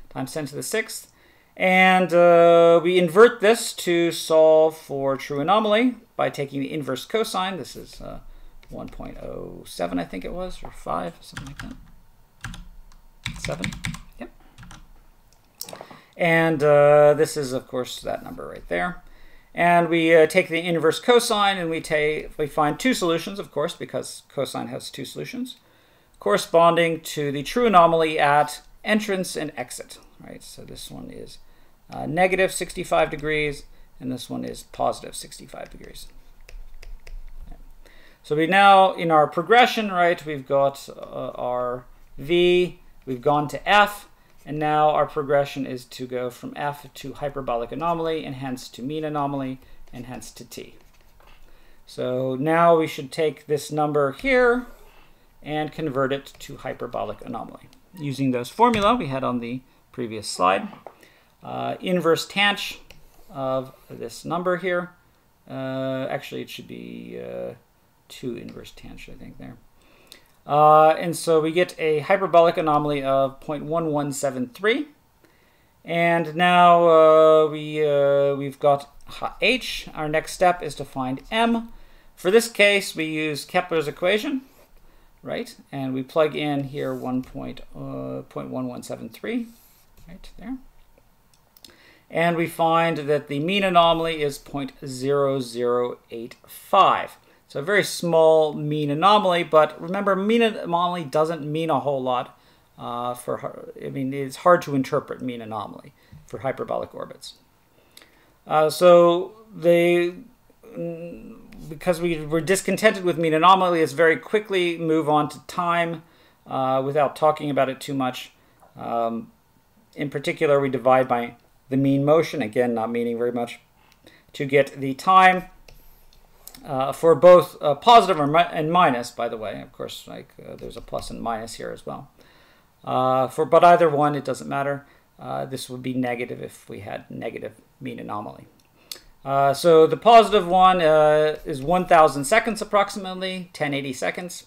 times 10 to the 6th. And uh, we invert this to solve for true anomaly by taking the inverse cosine. This is uh, 1.07, I think it was, or 5, something like that. 7, yep. And uh, this is, of course, that number right there. And we uh, take the inverse cosine and we, take, we find two solutions, of course, because cosine has two solutions, corresponding to the true anomaly at entrance and exit. Right, so this one is uh, negative 65 degrees, and this one is positive 65 degrees. So we now, in our progression, right, we've got uh, our V, we've gone to F, and now our progression is to go from F to hyperbolic anomaly, and hence to mean anomaly, and hence to T. So now we should take this number here and convert it to hyperbolic anomaly. Using those formula we had on the previous slide. Uh, inverse tanh of this number here. Uh, actually, it should be uh, 2 inverse tanh, I think, there. Uh, and so we get a hyperbolic anomaly of 0.1173. And now uh, we, we've got h. Our next step is to find m. For this case, we use Kepler's equation, right? And we plug in here 1.1173, right there. And we find that the mean anomaly is 0.0085. So a very small mean anomaly, but remember, mean anomaly doesn't mean a whole lot. Uh, for I mean, it's hard to interpret mean anomaly for hyperbolic orbits. Uh, so they, mm, because we were discontented with mean anomaly, let's very quickly move on to time uh, without talking about it too much. Um, in particular, we divide by the mean motion, again, not meaning very much, to get the time uh, for both uh, positive and minus, by the way. Of course, like uh, there's a plus and minus here as well. Uh, for but either one, it doesn't matter. Uh, this would be negative if we had negative mean anomaly. Uh, so the positive one is 1,000 seconds approximately, 1080 seconds.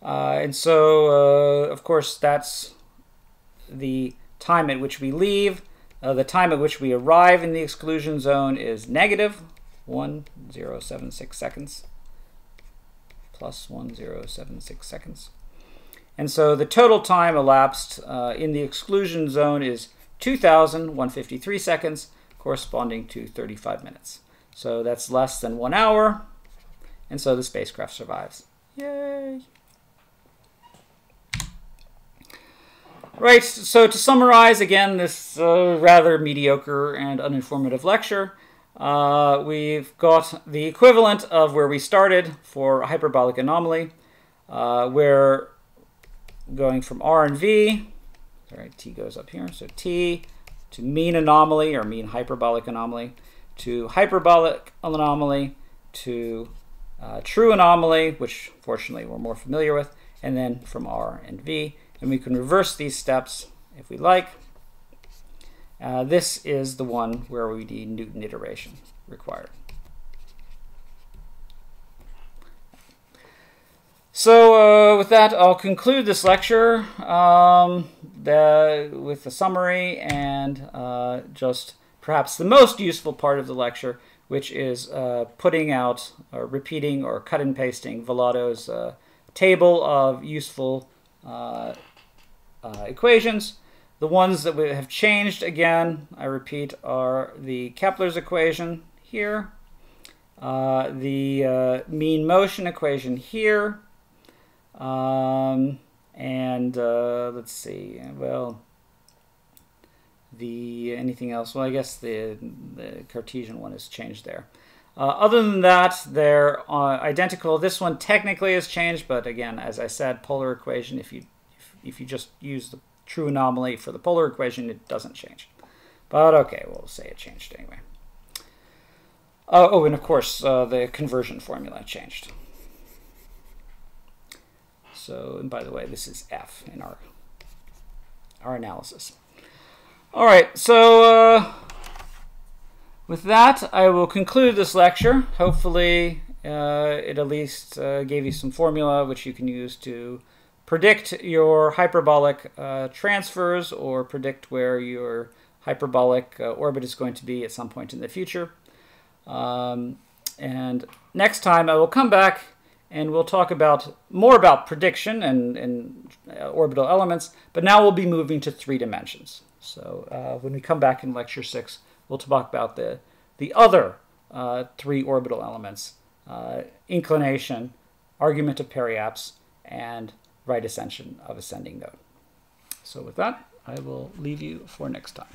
and so, of course, that's the time at which we leave. the time at which we arrive in the exclusion zone is negative 1076 seconds plus 1076 seconds. And so the total time elapsed uh, in the exclusion zone is 2,153 seconds, corresponding to 35 minutes. So that's less than one hour, and so the spacecraft survives. Yay! Right, so to summarize again this uh, rather mediocre and uninformative lecture, uh, we've got the equivalent of where we started for hyperbolic anomaly, uh, where going from R and V, sorry, T goes up here, so T to mean anomaly or mean hyperbolic anomaly, to hyperbolic anomaly, to uh, true anomaly, which fortunately we're more familiar with, and then from R and V. And we can reverse these steps if we like. Uh, this is the one where we need Newton iteration required. So uh, with that, I'll conclude this lecture um, the, with a summary and uh, just perhaps the most useful part of the lecture, which is uh, putting out or repeating or cut and pasting Vallado's uh, table of useful uh, equations. The ones that we have changed, again, I repeat, are the Kepler's equation here, uh, the uh, mean motion equation here, um, and uh, let's see, well, the anything else? Well, I guess the, the Cartesian one has changed there. Uh, other than that, they're uh, identical. This one technically has changed, but again, as I said, polar equation, if you if, you just use the true anomaly for the polar equation, it doesn't change. But okay, we'll say it changed anyway. Uh, oh, and of course, uh, the conversion formula changed. So, and by the way, this is f in our our analysis. All right, so uh, with that, I will conclude this lecture. Hopefully, uh, it at least uh, gave you some formula which you can use to predict your hyperbolic uh, transfers or predict where your hyperbolic uh, orbit is going to be at some point in the future. Um, and next time I will come back and we'll talk about more about prediction and, and uh, orbital elements, but now we'll be moving to three dimensions. So uh, when we come back in lecture six, we'll talk about the, the other uh, three orbital elements, uh, inclination, argument of periaps, and right ascension of ascending node. So with that, I will leave you for next time.